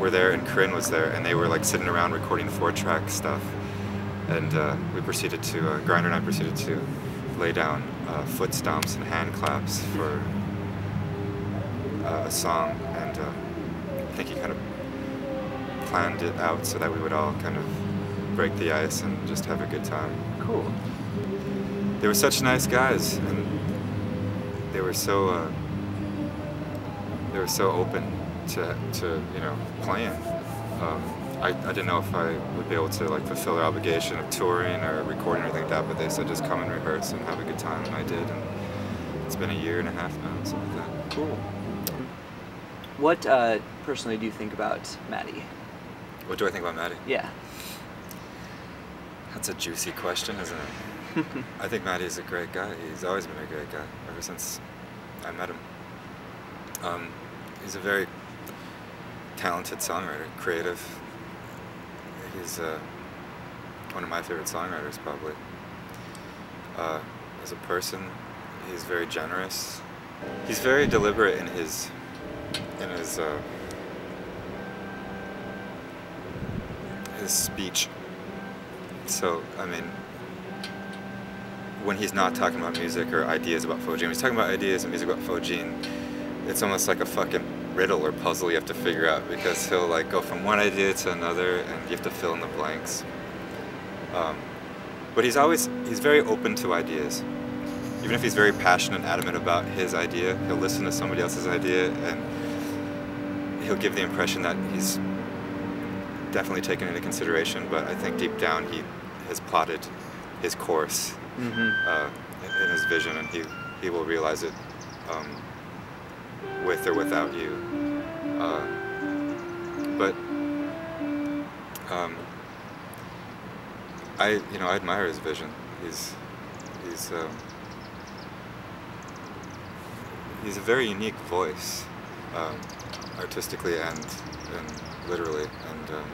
were there, and Corinne was there, and they were like sitting around recording four-track stuff. And uh, we proceeded to, uh, Grinder and I proceeded to lay down uh, foot stomps and hand claps for uh, a song, and I think he kind of planned it out so that we would all kind of break the ice and just have a good time. Cool. They were such nice guys, and they were so uh, they were so open to to you know playing. Um, I, I didn't know if I would be able to like fulfill their obligation of touring or recording or anything like that, but they said just come and rehearse and have a good time, and I did. And it's been a year and a half now, something like that. Cool. What uh, personally do you think about Matty? What do I think about Matty? Yeah. That's a juicy question, isn't it? I think Matty is a great guy. He's always been a great guy ever since I met him. Um, he's a very talented songwriter, creative. He's uh, one of my favorite songwriters, probably. Uh, as a person, he's very generous. He's very deliberate in his in his uh, his speech. So, I mean, when he's not talking about music or ideas about Faux Jean, when he's talking about ideas and music about Faux Jean, it's almost like a fucking riddle or puzzle you have to figure out because he'll like go from one idea to another and you have to fill in the blanks. Um, but he's always, he's very open to ideas. Even if he's very passionate and adamant about his idea, he'll listen to somebody else's idea and he'll give the impression that he's definitely taken into consideration, but I think deep down he has plotted his course Mhm. uh, in his vision, and he, he will realize it um, with or without you. Uh, but um, I, you know, I admire his vision. He's he's uh, he's a very unique voice, um, artistically and and literally, and um,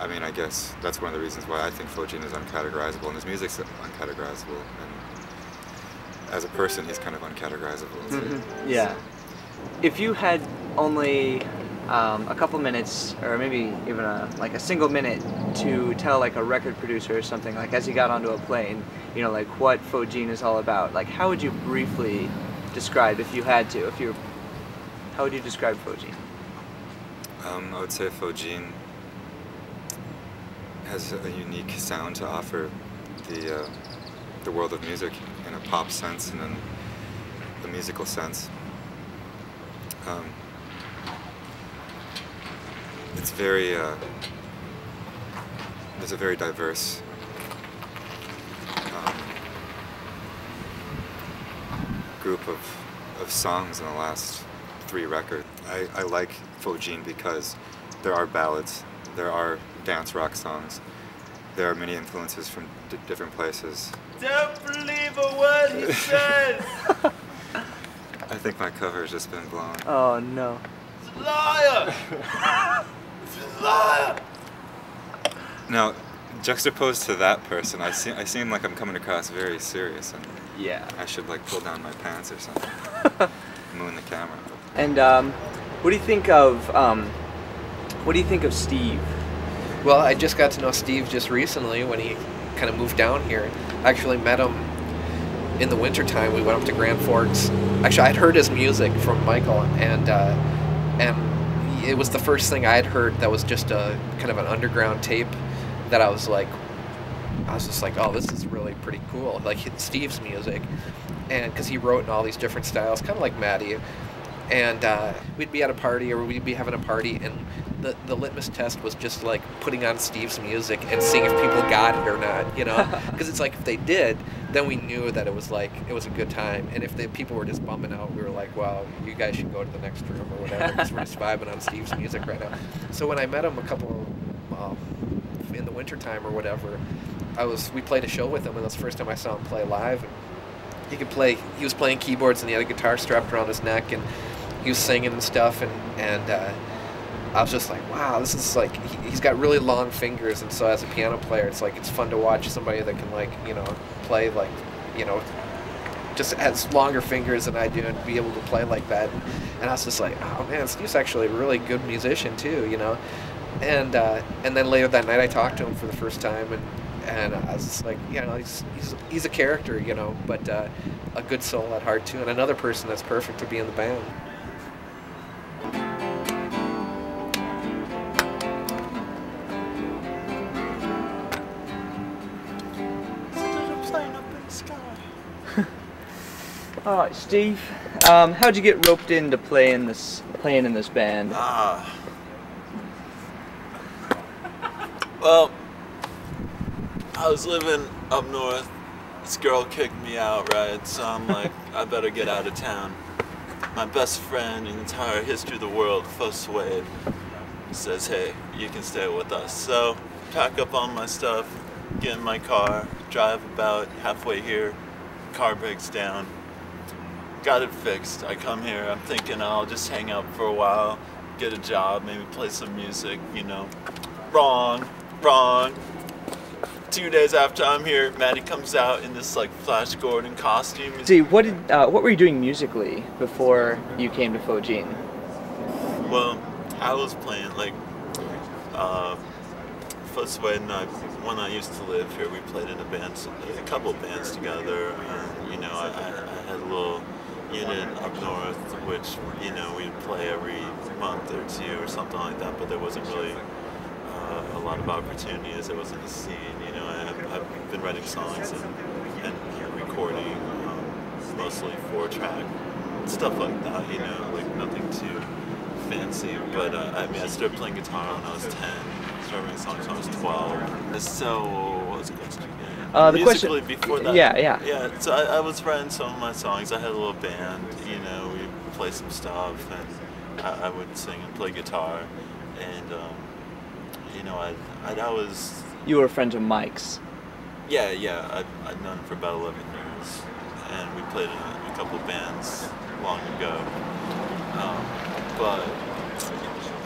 I mean, I guess that's one of the reasons why I think Faux Jean is uncategorizable and his music's uncategorizable. And as a person, he's kind of uncategorizable. too. Mhm. Yeah. If you had only um, a couple minutes, or maybe even a, like a single minute, to tell like a record producer or something, like as he got onto a plane, you know, like what Faux Jean is all about, like how would you briefly describe, if you had to, if you, how would you describe Faux Jean? Um, I would say Faux Jean has a unique sound to offer the uh, the world of music in a pop sense and in a musical sense. Um, it's very uh, there's a very diverse um, group of, of songs in the last three records. I, I like Faux Jean because there are ballads, there are dance rock songs, there are many influences from d- different places. Don't believe a word he says! I think my cover has just been blown. Oh no. It's a Liar! He's a liar! Now, juxtaposed to that person, I seem, I seem like I'm coming across very serious and yeah. I should like pull down my pants or something. Moon the camera. And um, what do you think of um, what do you think of Steve? Well, I just got to know Steve just recently when he kind of moved down here. I actually met him in the wintertime. We went up to Grand Forks. Actually, I'd heard his music from Michael, and uh, and it was the first thing I'd heard that was just a kind of an underground tape that I was like, I was just like, oh, this is really pretty cool. Like Steve's music, and because he wrote in all these different styles, kind of like Matty. And uh, we'd be at a party, or we'd be having a party, and the the litmus test was just like putting on Steve's music and seeing if people got it or not, you know? Because it's like if they did, then we knew that it was like it was a good time. And if the people were just bumming out, we were like, well, you guys should go to the next room or whatever, because we're just vibing on Steve's music right now. So when I met him a couple, um, in the wintertime or whatever, I was we played a show with him, and that's the first time I saw him play live. And he could play. He was playing keyboards, and he had a guitar strapped around his neck, and he was singing and stuff. And and uh, I was just like, wow, this is like he, he's got really long fingers, and so as a piano player, it's like it's fun to watch somebody that can like you know play like you know just has longer fingers than I do and be able to play like that. And I was just like, oh man, Steve's actually a really good musician too, you know. And uh, and then later that night, I talked to him for the first time, and and I was just like, you know, he's he's, he's a character, you know, but uh, a good soul at heart too, and another person that's perfect to be in the band. All right, Steve. Um, how'd you get roped into playing this playing in this band? Ah. Well, I was living up north. This girl kicked me out, right? So I'm like, I better get out of town. My best friend in the entire history of the world, Fuss Wade, says, hey, you can stay with us. So, pack up all my stuff, get in my car, drive about halfway here, car breaks down. Got it fixed. I come here, I'm thinking I'll just hang out for a while, get a job, maybe play some music, you know. Wrong, wrong. Two days after I'm here, Matty comes out in this like Flash Gordon costume. See, what did uh, what were you doing musically before you came to Faux Jean? Well, I was playing like uh, Footsway and I, when I used to live here, we played in a band, a couple of bands together. And, you know, I, I, I had a little unit up north, which you know we'd play every month or two or something like that. But there wasn't really uh, a lot of opportunity as it wasn't a scene. You know, I've, I've been writing songs and, and recording um, mostly four track stuff like that. You know, like nothing too fancy. But uh, I mean, I started playing guitar when I was 10. Started writing songs when I was 12. So, what was the question? Uh, the question- before that. yeah, yeah. Yeah, so I, I was writing some of my songs. I had a little band, you know, we play some stuff, and I, I would sing and play guitar. And, um, you know, I, I, that was, You were friends with Mike's. yeah, yeah, I'd, I'd known him for about 11 years. And we played in a, a couple of bands long ago. Um, but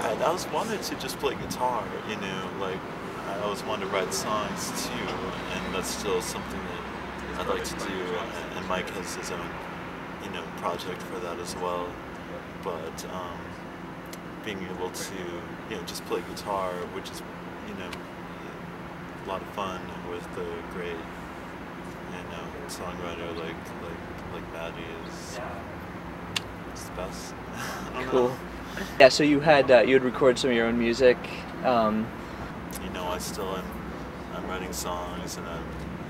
I, I always wanted to just play guitar, you know, like I always wanted to write songs too, and that's still something that I'd like to do. And, and Mike has his own, you know, project for that as well. But um, being able to, you know, just play guitar, which is, you know, a lot of fun with a great, you know, songwriter like like like Matty is, is the best. I don't know. Cool. Yeah, so you had uh, you had recorded some of your own music. Um, you know, I still am. I'm writing songs, and I'm,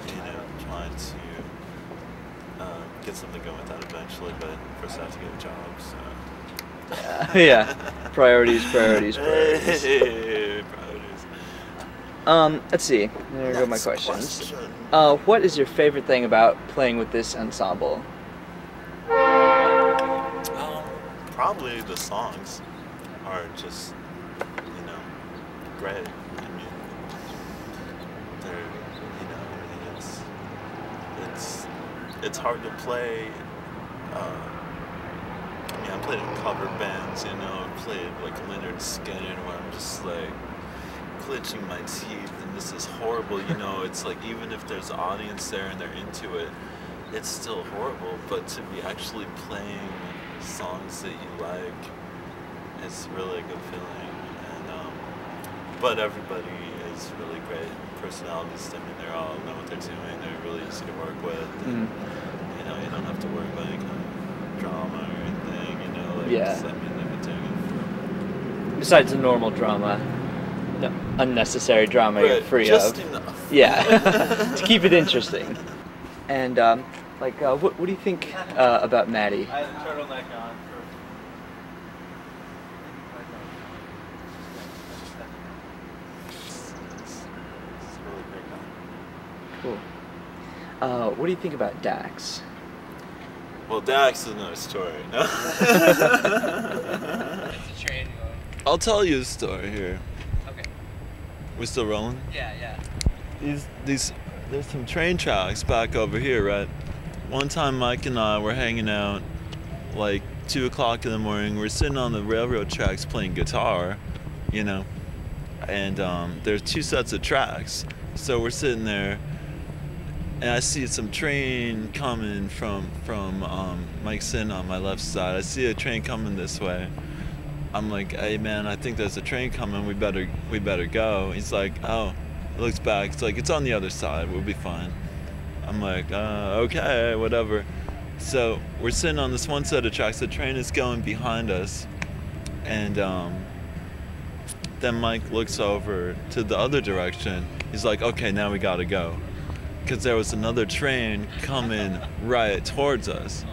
you know, trying to uh, get something going with that eventually. But first, I have to get a job. So. yeah, priorities, priorities, priorities. Hey, priorities. Um, let's see. There go my questions. Uh, what is your favorite thing about playing with this ensemble? Um, probably the songs are just, you know, great. I mean, they're, you know, I mean, it's, it's, it's hard to play. Uh, I mean, I played in cover bands, you know, I played like Lynyrd Skynyrd, where I'm just like clenching my teeth, and this is horrible. You know, it's like even if there's an audience there and they're into it, it's still horrible. But to be actually playing songs that you like, it's really a good feeling. And um, but everybody is really great personalities. I mean, they all know what they're doing. They're really easy to work with. And, You know, you don't have to worry about any kind of drama or anything. You know, like Yeah. I mean, they've been doing it Besides the normal drama, no, unnecessary drama you're free just of. enough. Yeah, to keep it interesting. And um, like, uh, what what do you think uh, about Matty? I had a turtleneck on Cool. Uh, what do you think about Dax? Well, Dax is another story. No? I'll tell you a story here. Okay. We're still rolling? Yeah, yeah. These, these, there's some train tracks back over here, right? One time Mike and I were hanging out, like 2 o'clock in the morning. We're sitting on the railroad tracks playing guitar, you know, and um, there's two sets of tracks. So we're sitting there, and I see some train coming from from um, Mike's sitting on my left side. I see a train coming this way. I'm like, hey man, I think there's a train coming. We better we better go. He's like, oh, looks back. It's like it's on the other side. We'll be fine. I'm like, uh, okay, whatever. So we're sitting on this one set of tracks. The train is going behind us, and um, then Mike looks over to the other direction. He's like, okay, now we gotta go, because there was another train coming right towards us.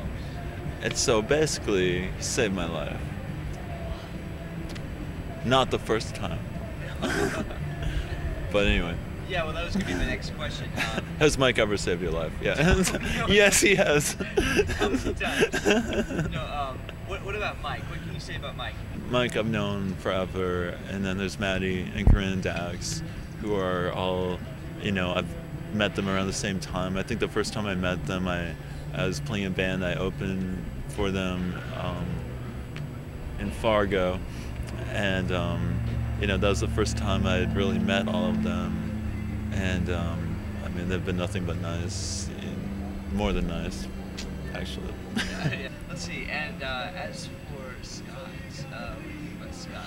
And so basically, he saved my life. Not the first time. but anyway. Yeah, well, that was gonna be the next question. Um, Has Mike ever saved your life? Yeah. yes, he has. no, um, what, what about Mike? What can you say about Mike? Mike, I've known forever, and then there's Matty and Corinne and Dax, who are all, you know, I've met them around the same time. I think the first time I met them, I, I was playing a band. I opened for them um, in Fargo, and um, you know that was the first time I had really met all of them. And um, I mean, they've been nothing but nice, more than nice, actually. Let's see. And uh, as for Scott, uh, what do you think about Scott?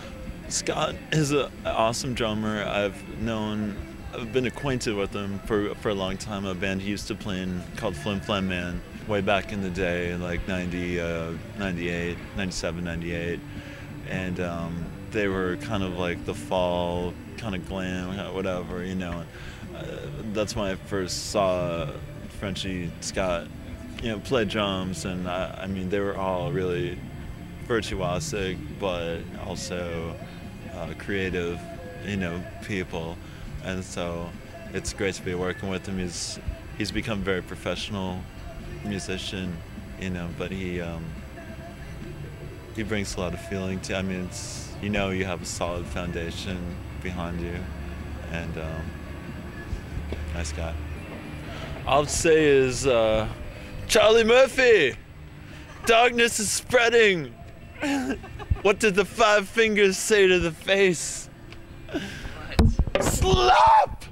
Scott is an awesome drummer. I've known, I've been acquainted with them for, for a long time. A band he used to play in called Flim Flam Man way back in the day, like 90, uh, 98, 97, 98. And um, they were kind of like the fall, kind of glam, whatever, you know. Uh, that's when I first saw Frenchie Scott, you know, play drums. And I, I mean, they were all really virtuosic, but also uh, creative, you know, people, and so it's great to be working with him. He's he's become a very professional musician, you know, but he um, he brings a lot of feeling to. I mean, it's you know you have a solid foundation behind you, and um, nice guy. I'll say is uh, Charlie Murphy. Darkness is spreading. what did the five fingers say to the face? Slap!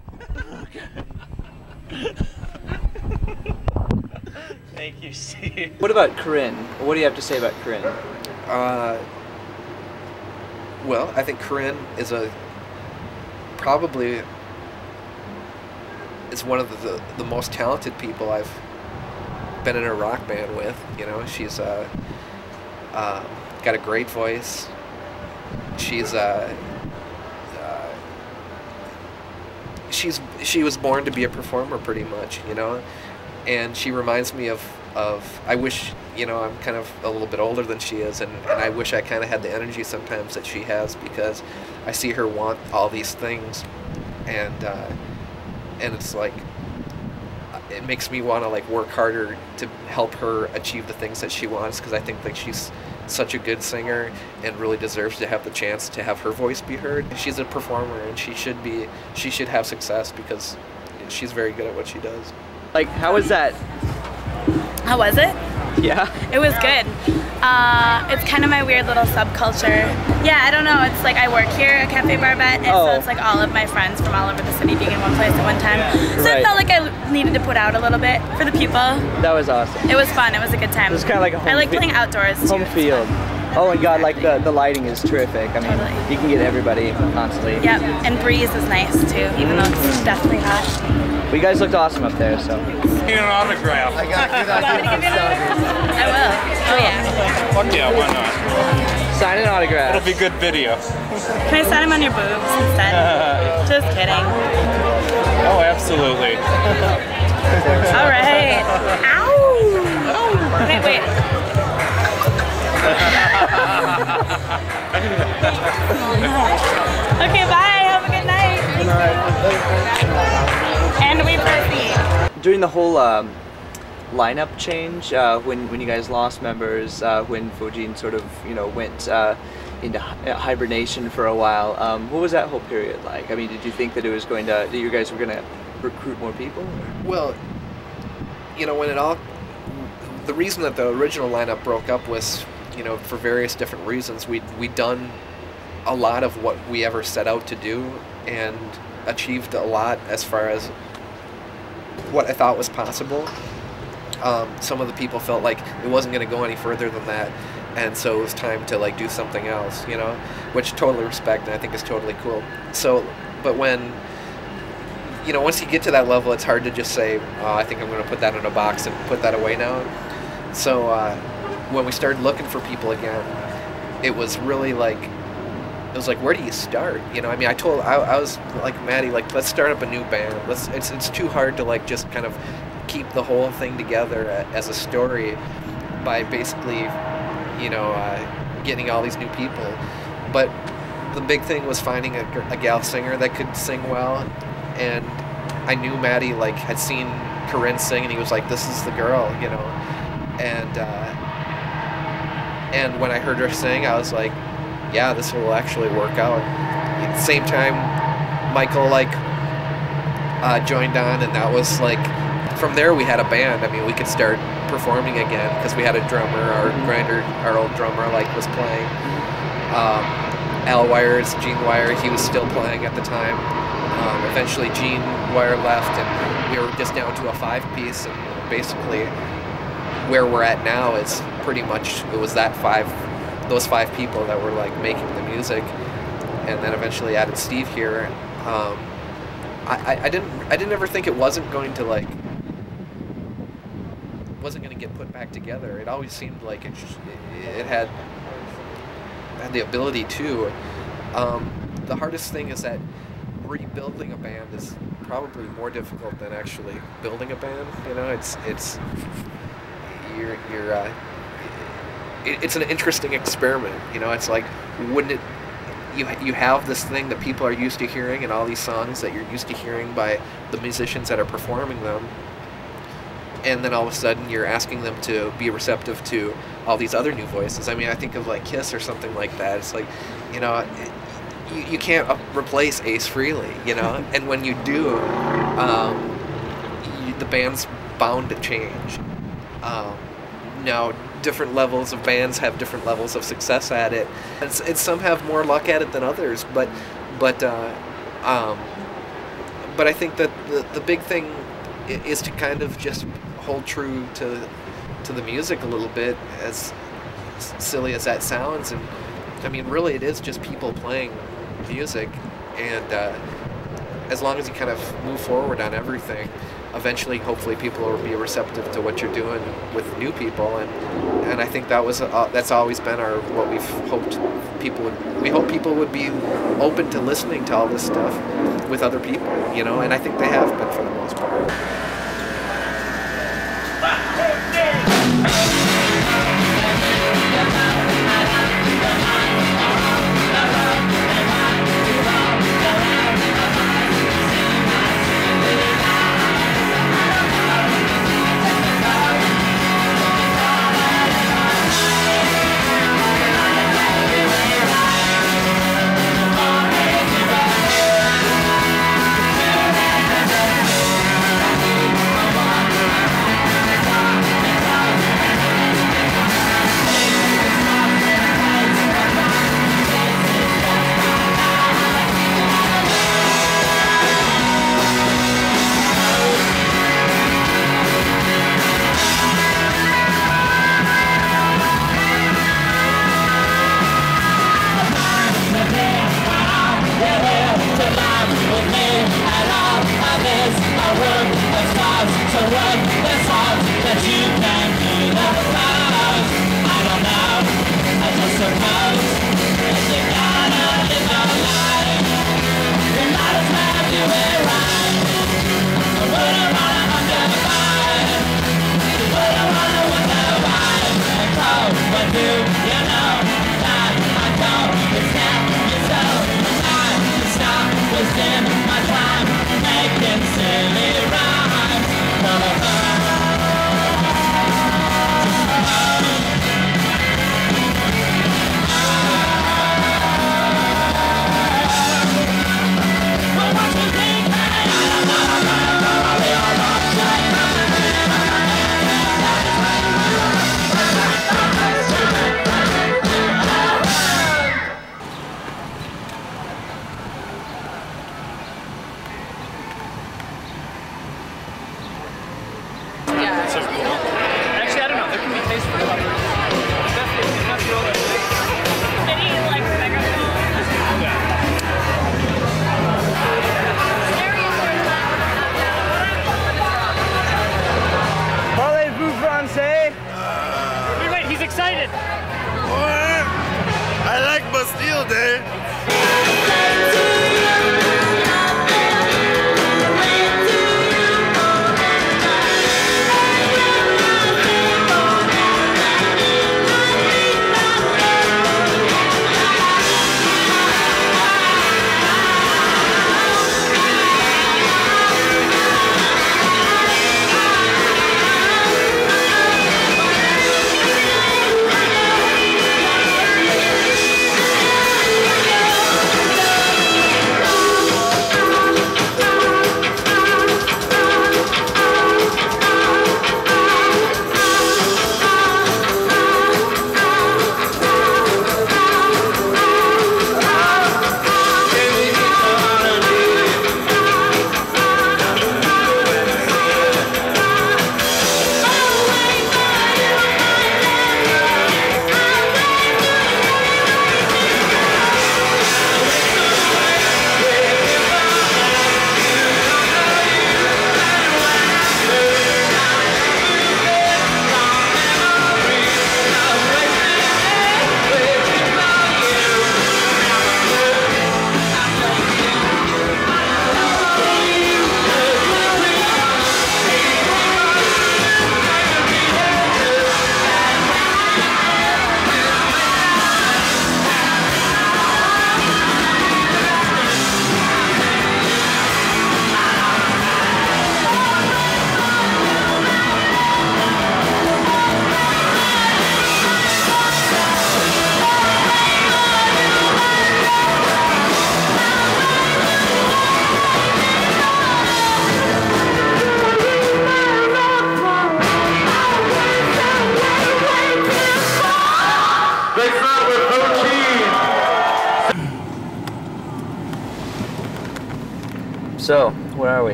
Thank you, Steve. What about Corinne? What do you have to say about Corinne? Uh, well, I think Corinne is a probably is one of the, the, the most talented people I've been in a rock band with. You know, she's uh, uh, got a great voice. She's uh, uh, she's she was born to be a performer, pretty much. You know, and she reminds me of of I wish you know I'm kind of a little bit older than she is, and, and I wish I kind of had the energy sometimes that she has because I see her want all these things, and uh, and it's like it makes me want to like work harder to help her achieve the things that she wants because I think like she's such a good singer and really deserves to have the chance to have her voice be heard. She's a performer and she should be she should have success because she's very good at what she does. Like, how is that? How was it? Yeah. It was good. Uh, it's kind of my weird little subculture. Yeah, I don't know. It's like I work here at Cafe Barbette, and Oh. so it's like all of my friends from all over the city being in one place at one time. So Right. it felt like I needed to put out a little bit for the people. That was awesome. It was fun. It was a good time. It was kind of like a home I like playing outdoors too. Home field. Oh and god, like the, the lighting is terrific. I mean, you can get everybody constantly. Yep, and breeze is nice too, even though it's mm. definitely hot. Well, you guys looked awesome up there, so. Need an autograph. I got good I will. Oh yeah. Fuck yeah, why not? Sign an autograph. It'll be good video. Can I sign him on your boobs instead? Just kidding. Oh, absolutely. All right. Ow. Wait, wait. Okay, bye. Have a good night. And we proceed. During the whole um, lineup change, uh, when when you guys lost members, uh, when Faux Jean sort of you know went uh, into hibernation for a while, um, what was that whole period like? I mean, did you think that it was going to that you guys were going to recruit more people? or- Well, you know, when it all, the reason that the original lineup broke up was, you know, for various different reasons. We we done a lot of what we ever set out to do and achieved a lot as far as what I thought was possible. Um, some of the people felt like it wasn't going to go any further than that, and so it was time to like do something else, you know, which totally respect and I think is totally cool. So, but when you know, once you get to that level, it's hard to just say, oh, I think I'm going to put that in a box and put that away now. So uh, when we started looking for people again, it was really like, it was like, where do you start? You know, I mean, I told, I, I was like, Matty, like, let's start up a new band. Let's, it's, it's too hard to like just kind of keep the whole thing together as a story. by basically, you know, uh, getting all these new people. But the big thing was finding a, a gal singer that could sing well, and I knew Matty like had seen Corinne sing, and he was like, "This is the girl," you know, and uh, and when I heard her sing, I was like, "Yeah, this will actually work out." At the same time, Michael like uh, joined on, and that was like from there we had a band. I mean, we could start performing again because we had a drummer. Our grinder, our old drummer, like was playing. Um, Al Wires, Gene Wire, he was still playing at the time. Um, eventually, Gene Wire left, and we were just down to a five-piece. And basically, where we're at now is pretty much it was that five, those five people that were like making the music, and then eventually added Steve here. Um, I, I, didn't I didn't ever think it wasn't going to like wasn't going to get put back together. It always seemed like it it, it had had the ability to. Um, the hardest thing is that rebuilding a band is probably more difficult than actually building a band. You know, it's it's you're you're uh, it, it's an interesting experiment. You know, it's like wouldn't it you you have this thing that people are used to hearing and all these songs that you're used to hearing by the musicians that are performing them and then all of a sudden you're asking them to be receptive to all these other new voices. I mean, I think of like Kiss or something like that. It's like, you know, it, you, you can't uh, replace Ace Frehley, you know, and when you do, um, you, the band's bound to change. Um, now, different levels of bands have different levels of success at it, and, and some have more luck at it than others. But, but, uh, um, but I think that the the big thing is to kind of just hold true to to the music a little bit, as silly as that sounds. And I mean, really, it is just people playing music, and uh, as long as you kind of move forward on everything, eventually, hopefully, people will be receptive to what you're doing with new people. And and I think that was uh, that's always been our what we've hoped people would. We hope people would be open to listening to all this stuff with other people, you know. And I think they have been for the most part.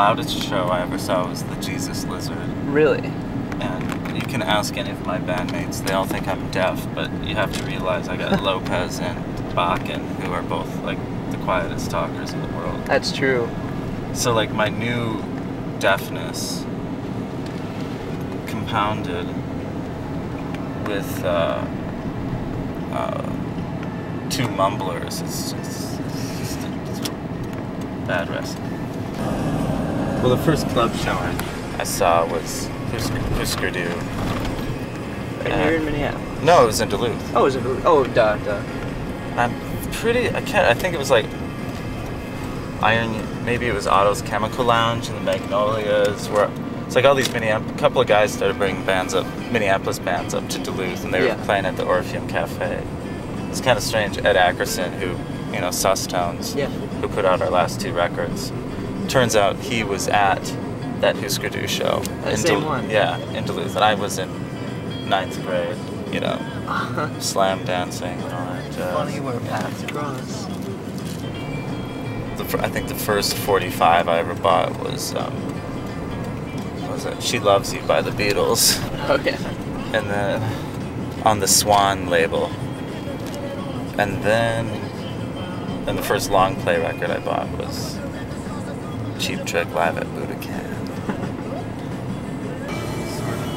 Loudest show I ever saw was the Jesus Lizard. Really? And you can ask any of my bandmates, they all think I'm deaf, but you have to realize I got Lopez and Bakken, who are both like the quietest talkers in the world. That's true. So like my new deafness compounded with uh, uh, two mumblers, it's just, it's just it's a bad recipe. Well, the first club show I, saw was Husker. And you're in Minneapolis? Uh, no, it was in Duluth. Oh, it? Oh, duh, duh. I'm pretty. I can't. I think it was like Iron. Maybe it was Otto's Chemical Lounge and the Magnolias. Where it's like all these Minneapolis. A couple of guys started bringing bands up, Minneapolis bands up to Duluth, and they Yeah. were playing at the Orpheum Cafe. It's kind of strange. Ed Ackerson, who you know, Susstones, Yeah. who put out our last two records. Turns out he was at that Husker Du show. That in same Dul- one? Yeah, in Duluth, and I was in ninth grade. You know, slam dancing and all that jazz. Funny where paths cross. The, I think the first 45 I ever bought was, um, was it? She Loves You by the Beatles. Okay. And then on the Swan label. And then, and the first long play record I bought was Cheap Trick Live at Budokan.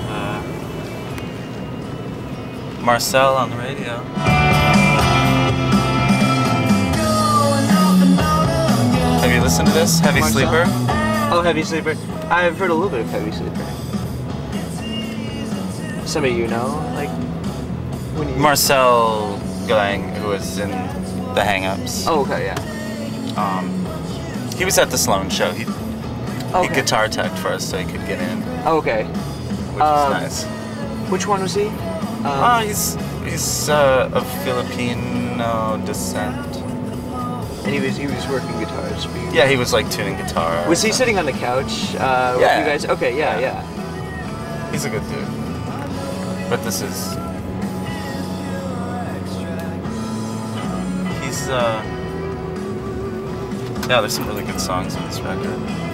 uh, Marcel on the radio. Have you listened to this? Heavy Marcel? Sleeper? Oh, Heavy Sleeper. I've heard a little bit of Heavy Sleeper. Somebody you know, like when you. Marcel Gang, who was in the Hangups. Oh, okay, yeah. Um, he was at the Sloan show. He, he guitar teched for us so he could get in, Oh, okay. which Um, is nice. Which one was he? Um, oh, he's he's uh, of Filipino descent. and he was he was working guitars for you. Yeah, he was like tuning guitar. Was he sitting on the couch uh, with you guys? Okay, yeah, yeah. He's a good dude. But this is. He's, uh. Yeah, there's some really good songs on this record.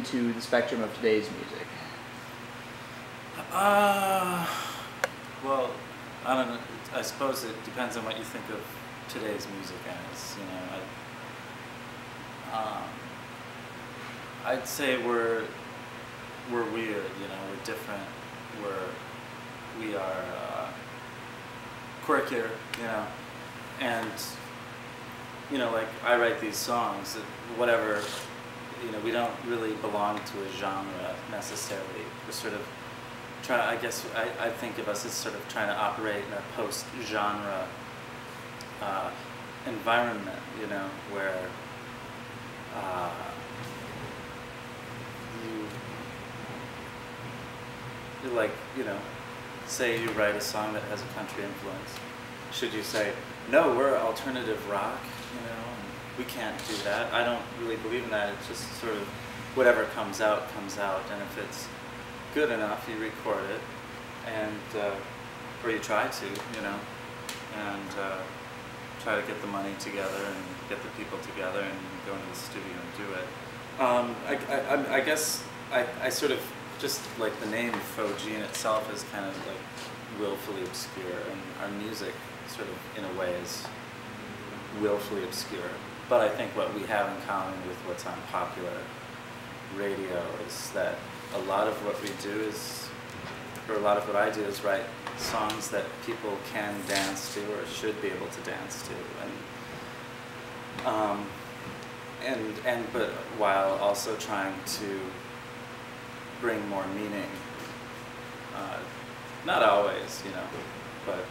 Into the spectrum of today's music? Uh, well, I don't know. I suppose it depends on what you think of today's music as. You know, I, um, I'd say we're we're weird. You know, we're different. We're we are uh, quirkier. You know, and you know, like I write these songs. Whatever, you know, we don't really belong to a genre necessarily. We're sort of try. I guess I, I think of us as sort of trying to operate in a post-genre uh, environment, you know, where uh, you, like, you know, say you write a song that has a country influence. Should you say, no, we're alternative rock, you know, we can't do that. I don't really believe in that. It's just sort of whatever comes out, comes out, and if it's good enough, you record it, and uh, or you try to, you know, and uh, try to get the money together and get the people together and go into the studio and do it. Um, I, I, I- guess I, I sort of just like the name Faux Jean itself is kind of like willfully obscure, and our music sort of in a way is willfully obscure. But I think what we have in common with what's on popular radio is that a lot of what we do is, or a lot of what I do is write songs that people can dance to or should be able to dance to, and um, and and but while also trying to bring more meaning. Uh, not always, you know, but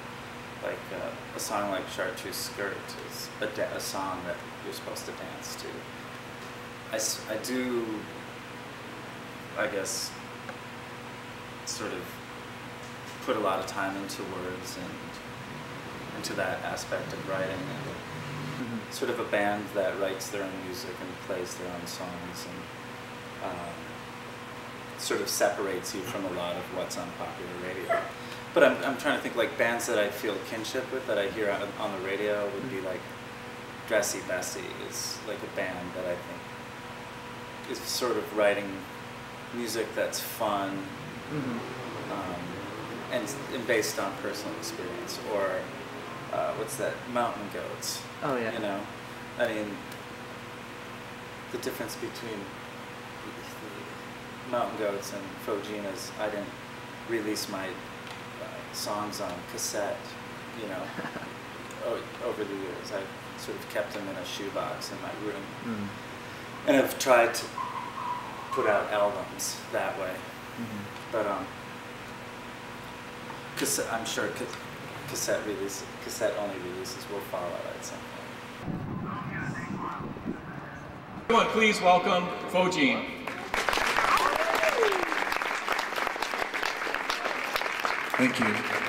like uh, a song like Chartreuse Skirt is a, a song that you're supposed to dance to. I, I do, I guess, sort of put a lot of time into words and into that aspect of writing. And Sort of a band that writes their own music and plays their own songs and um, sort of separates you from a lot of what's on popular radio. But I'm, I'm trying to think like bands that I feel kinship with that I hear on, on the radio would be like Dressy Bessy is like a band that I think is sort of writing music that's fun mm-hmm. um, and, and, based on personal experience. Or uh, what's that? Mountain Goats. Oh yeah. You know, I mean, the difference between Mountain Goats and Faux Jean's. I didn't release my uh, songs on cassette. You know, over the years I sort of kept them in a shoebox in my room. Mm. And have tried to put out albums that way. Mm-hmm. But, um, cassette, I'm sure cassette release, cassette only releases will follow at some point. Everyone, please welcome Faux Jean. Thank you.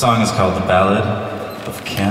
Song is called The Ballad of Kim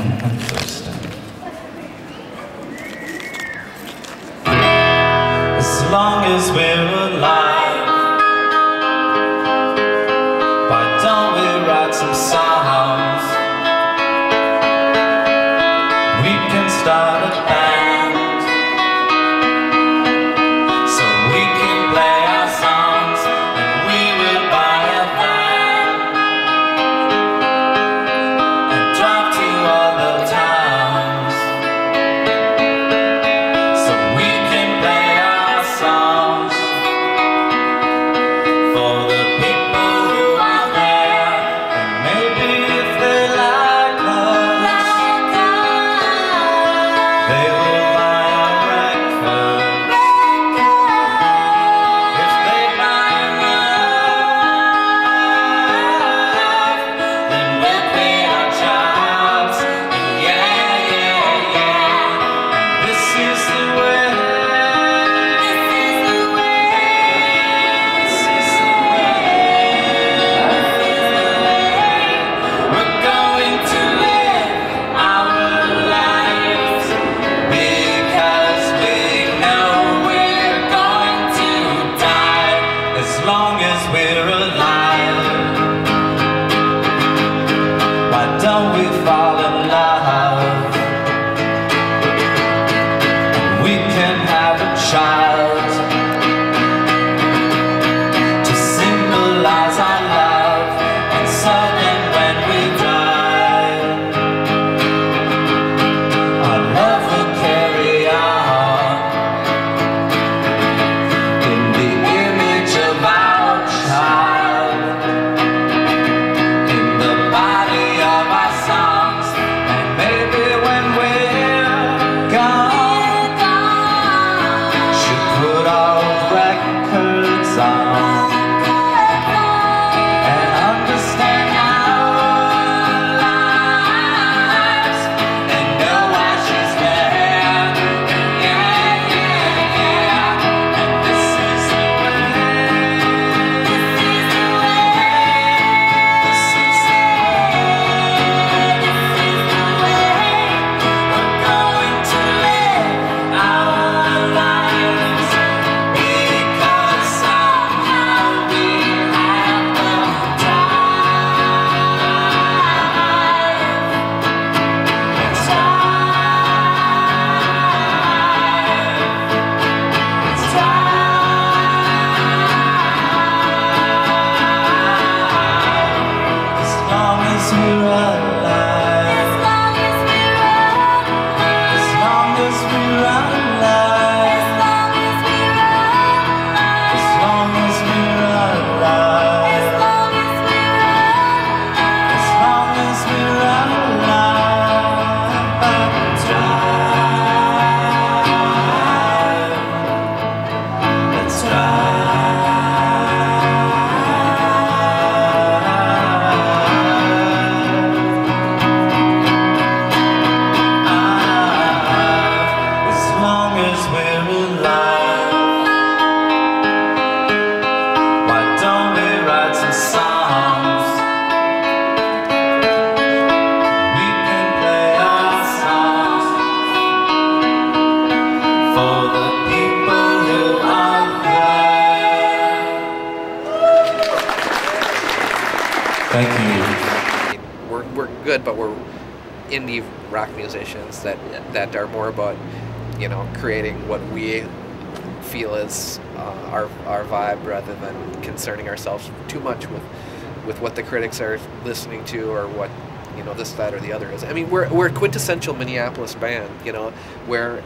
listening to or what you know this that or the other is. I mean we're we're a quintessential Minneapolis band, you know, where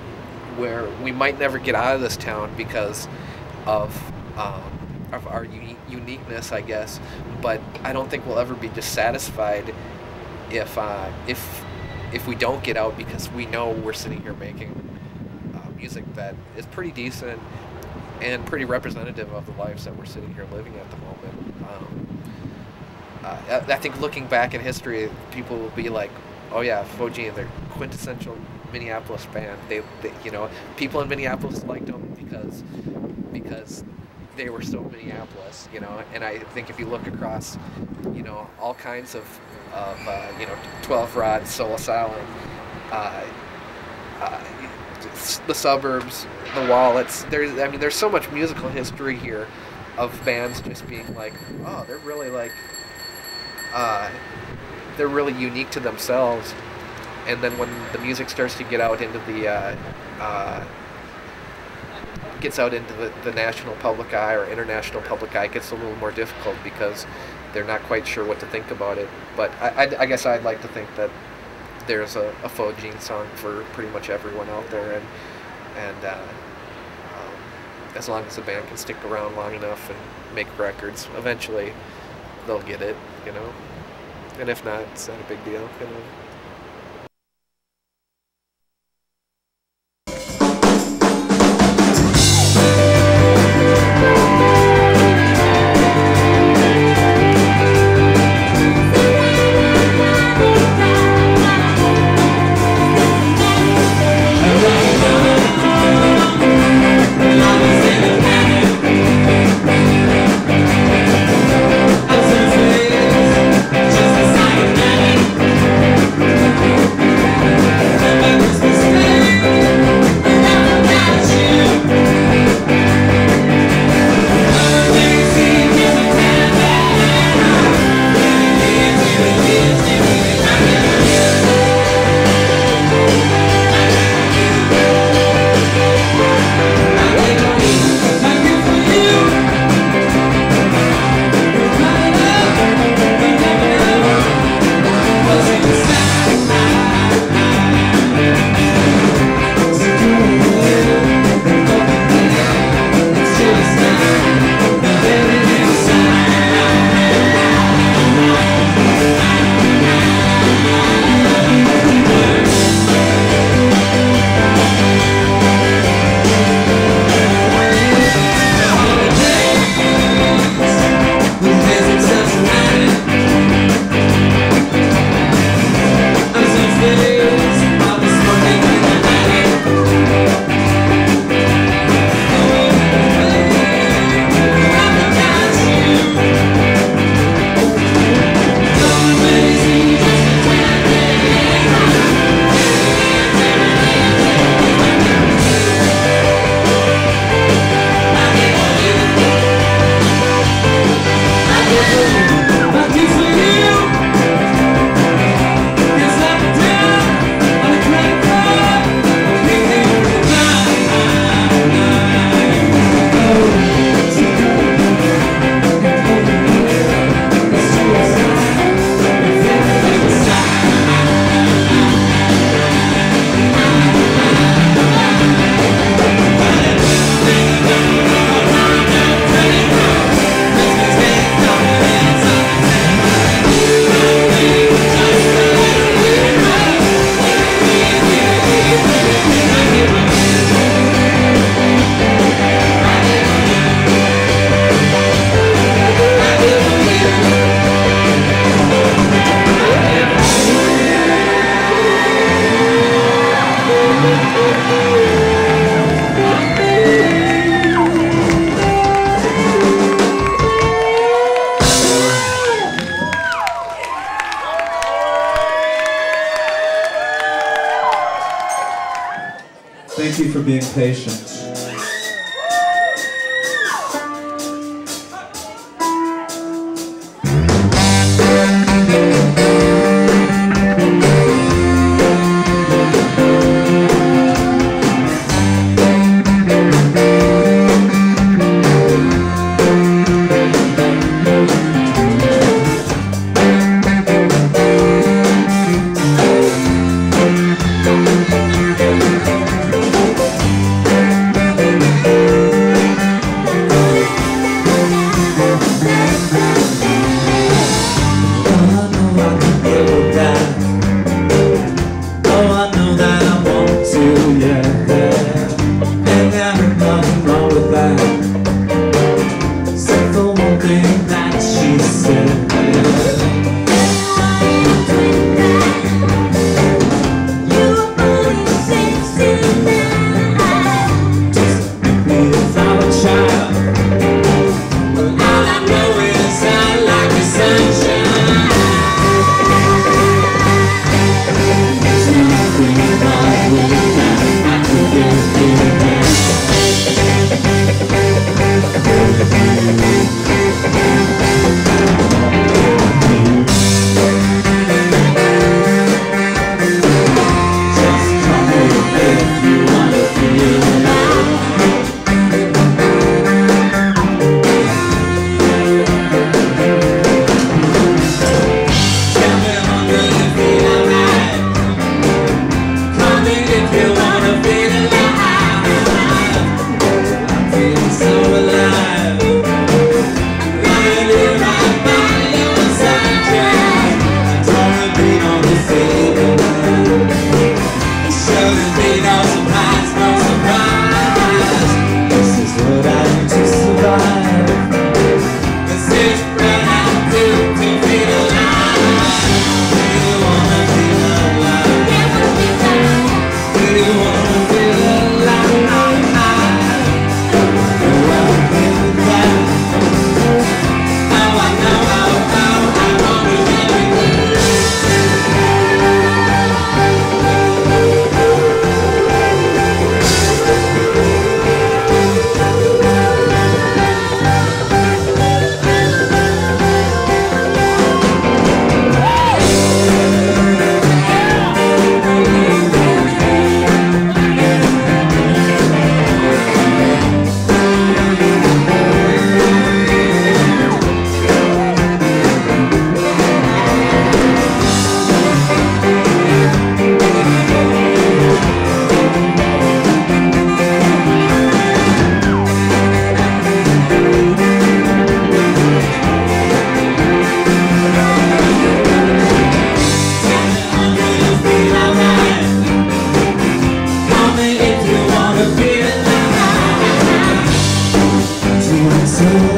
where we might never get out of this town because of um, of our uni- uniqueness, I guess. But I don't think we'll ever be dissatisfied if uh, if if we don't get out because we know we're sitting here making uh, music that is pretty decent and pretty representative of the lives that we're sitting here living at the moment. Uh, I, think looking back in history, people will be like, "Oh yeah, Faux Jean, they're quintessential Minneapolis band." They, they, you know, people in Minneapolis liked them because because they were so Minneapolis, you know. And I think if you look across, you know, all kinds of of uh, you know, 12 Rod, Asylum, uh, uh, the suburbs, the wallets. There's I mean there's so much musical history here of bands just being like, oh, they're really like uh, they're really unique to themselves. And then when the music starts to get out into the uh, uh, gets out into the, the national public eye or international public eye, it gets a little more difficult because they're not quite sure what to think about it. But I, I, I guess I'd like to think that there's a, a Faux Jean song for pretty much everyone out there, and and uh, um, as long as the band can stick around long enough and make records, eventually they'll get it, you know. And if not, it's not a big deal, you know. So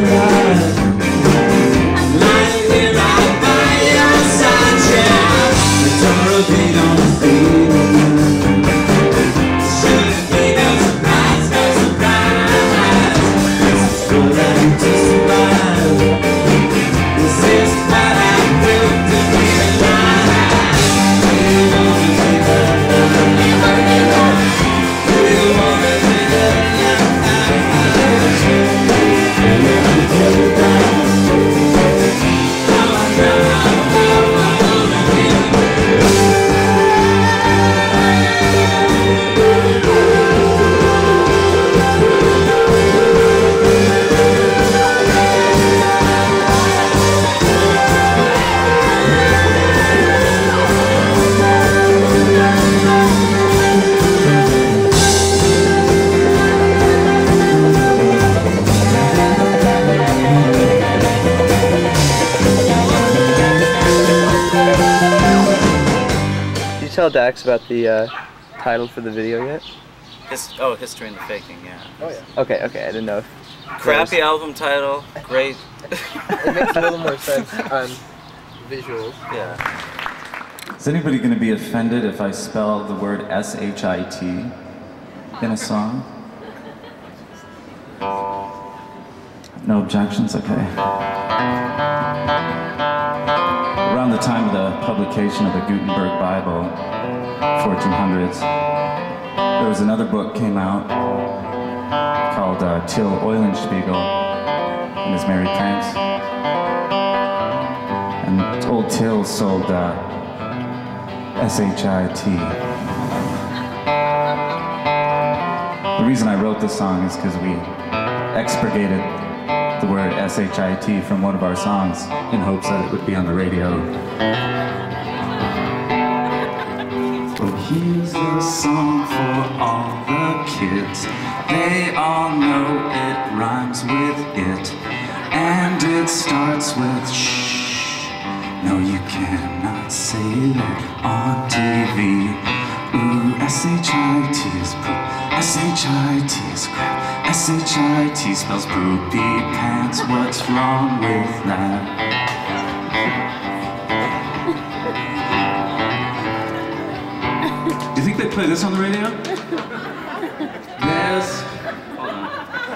about the uh, title for the video yet? His, oh, History in the Faking, yeah. Oh yeah. Okay, okay, I didn't know. If Crappy album title, great. it makes a little more sense on visuals. Yeah. Is anybody going to be offended if I spell the word S H I T in a song? No objections? Okay. Around the time of the publication of the Gutenberg Bible, 1400s, there was another book came out called uh, Till Eulenspiegel and his Merry Pranks. And old Till sold uh, S-H-I-T. The reason I wrote this song is because we expurgated the word S-H-I-T from one of our songs in hopes that it would be on the radio. Here's a song for all the kids. They all know it rhymes with it. And it starts with shh. No, you cannot say that on TV. Ooh, S-H-I-T is poop. S-H-I-T is crap. S-H-I-T spells poopy pants. What's wrong with that? Play this on the radio? There's.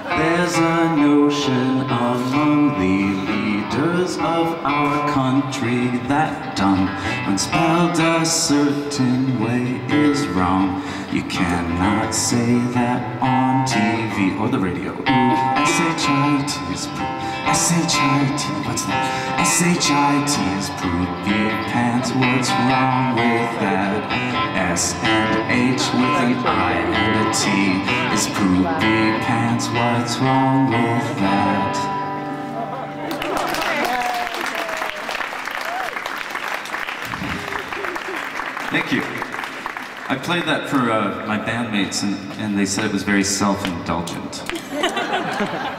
There's a notion among the leaders of our country that done when spelled a certain way is wrong. You cannot say that on TV or the radio. Ooh, S-H-I-T is poop. S-H-I-T, what's that? S-H-I-T is poopy pants. What's wrong with that? S and H with an I and a T is poopy pants. What's wrong with that? Thank you. I played that for uh, my bandmates, and, and they said it was very self-indulgent.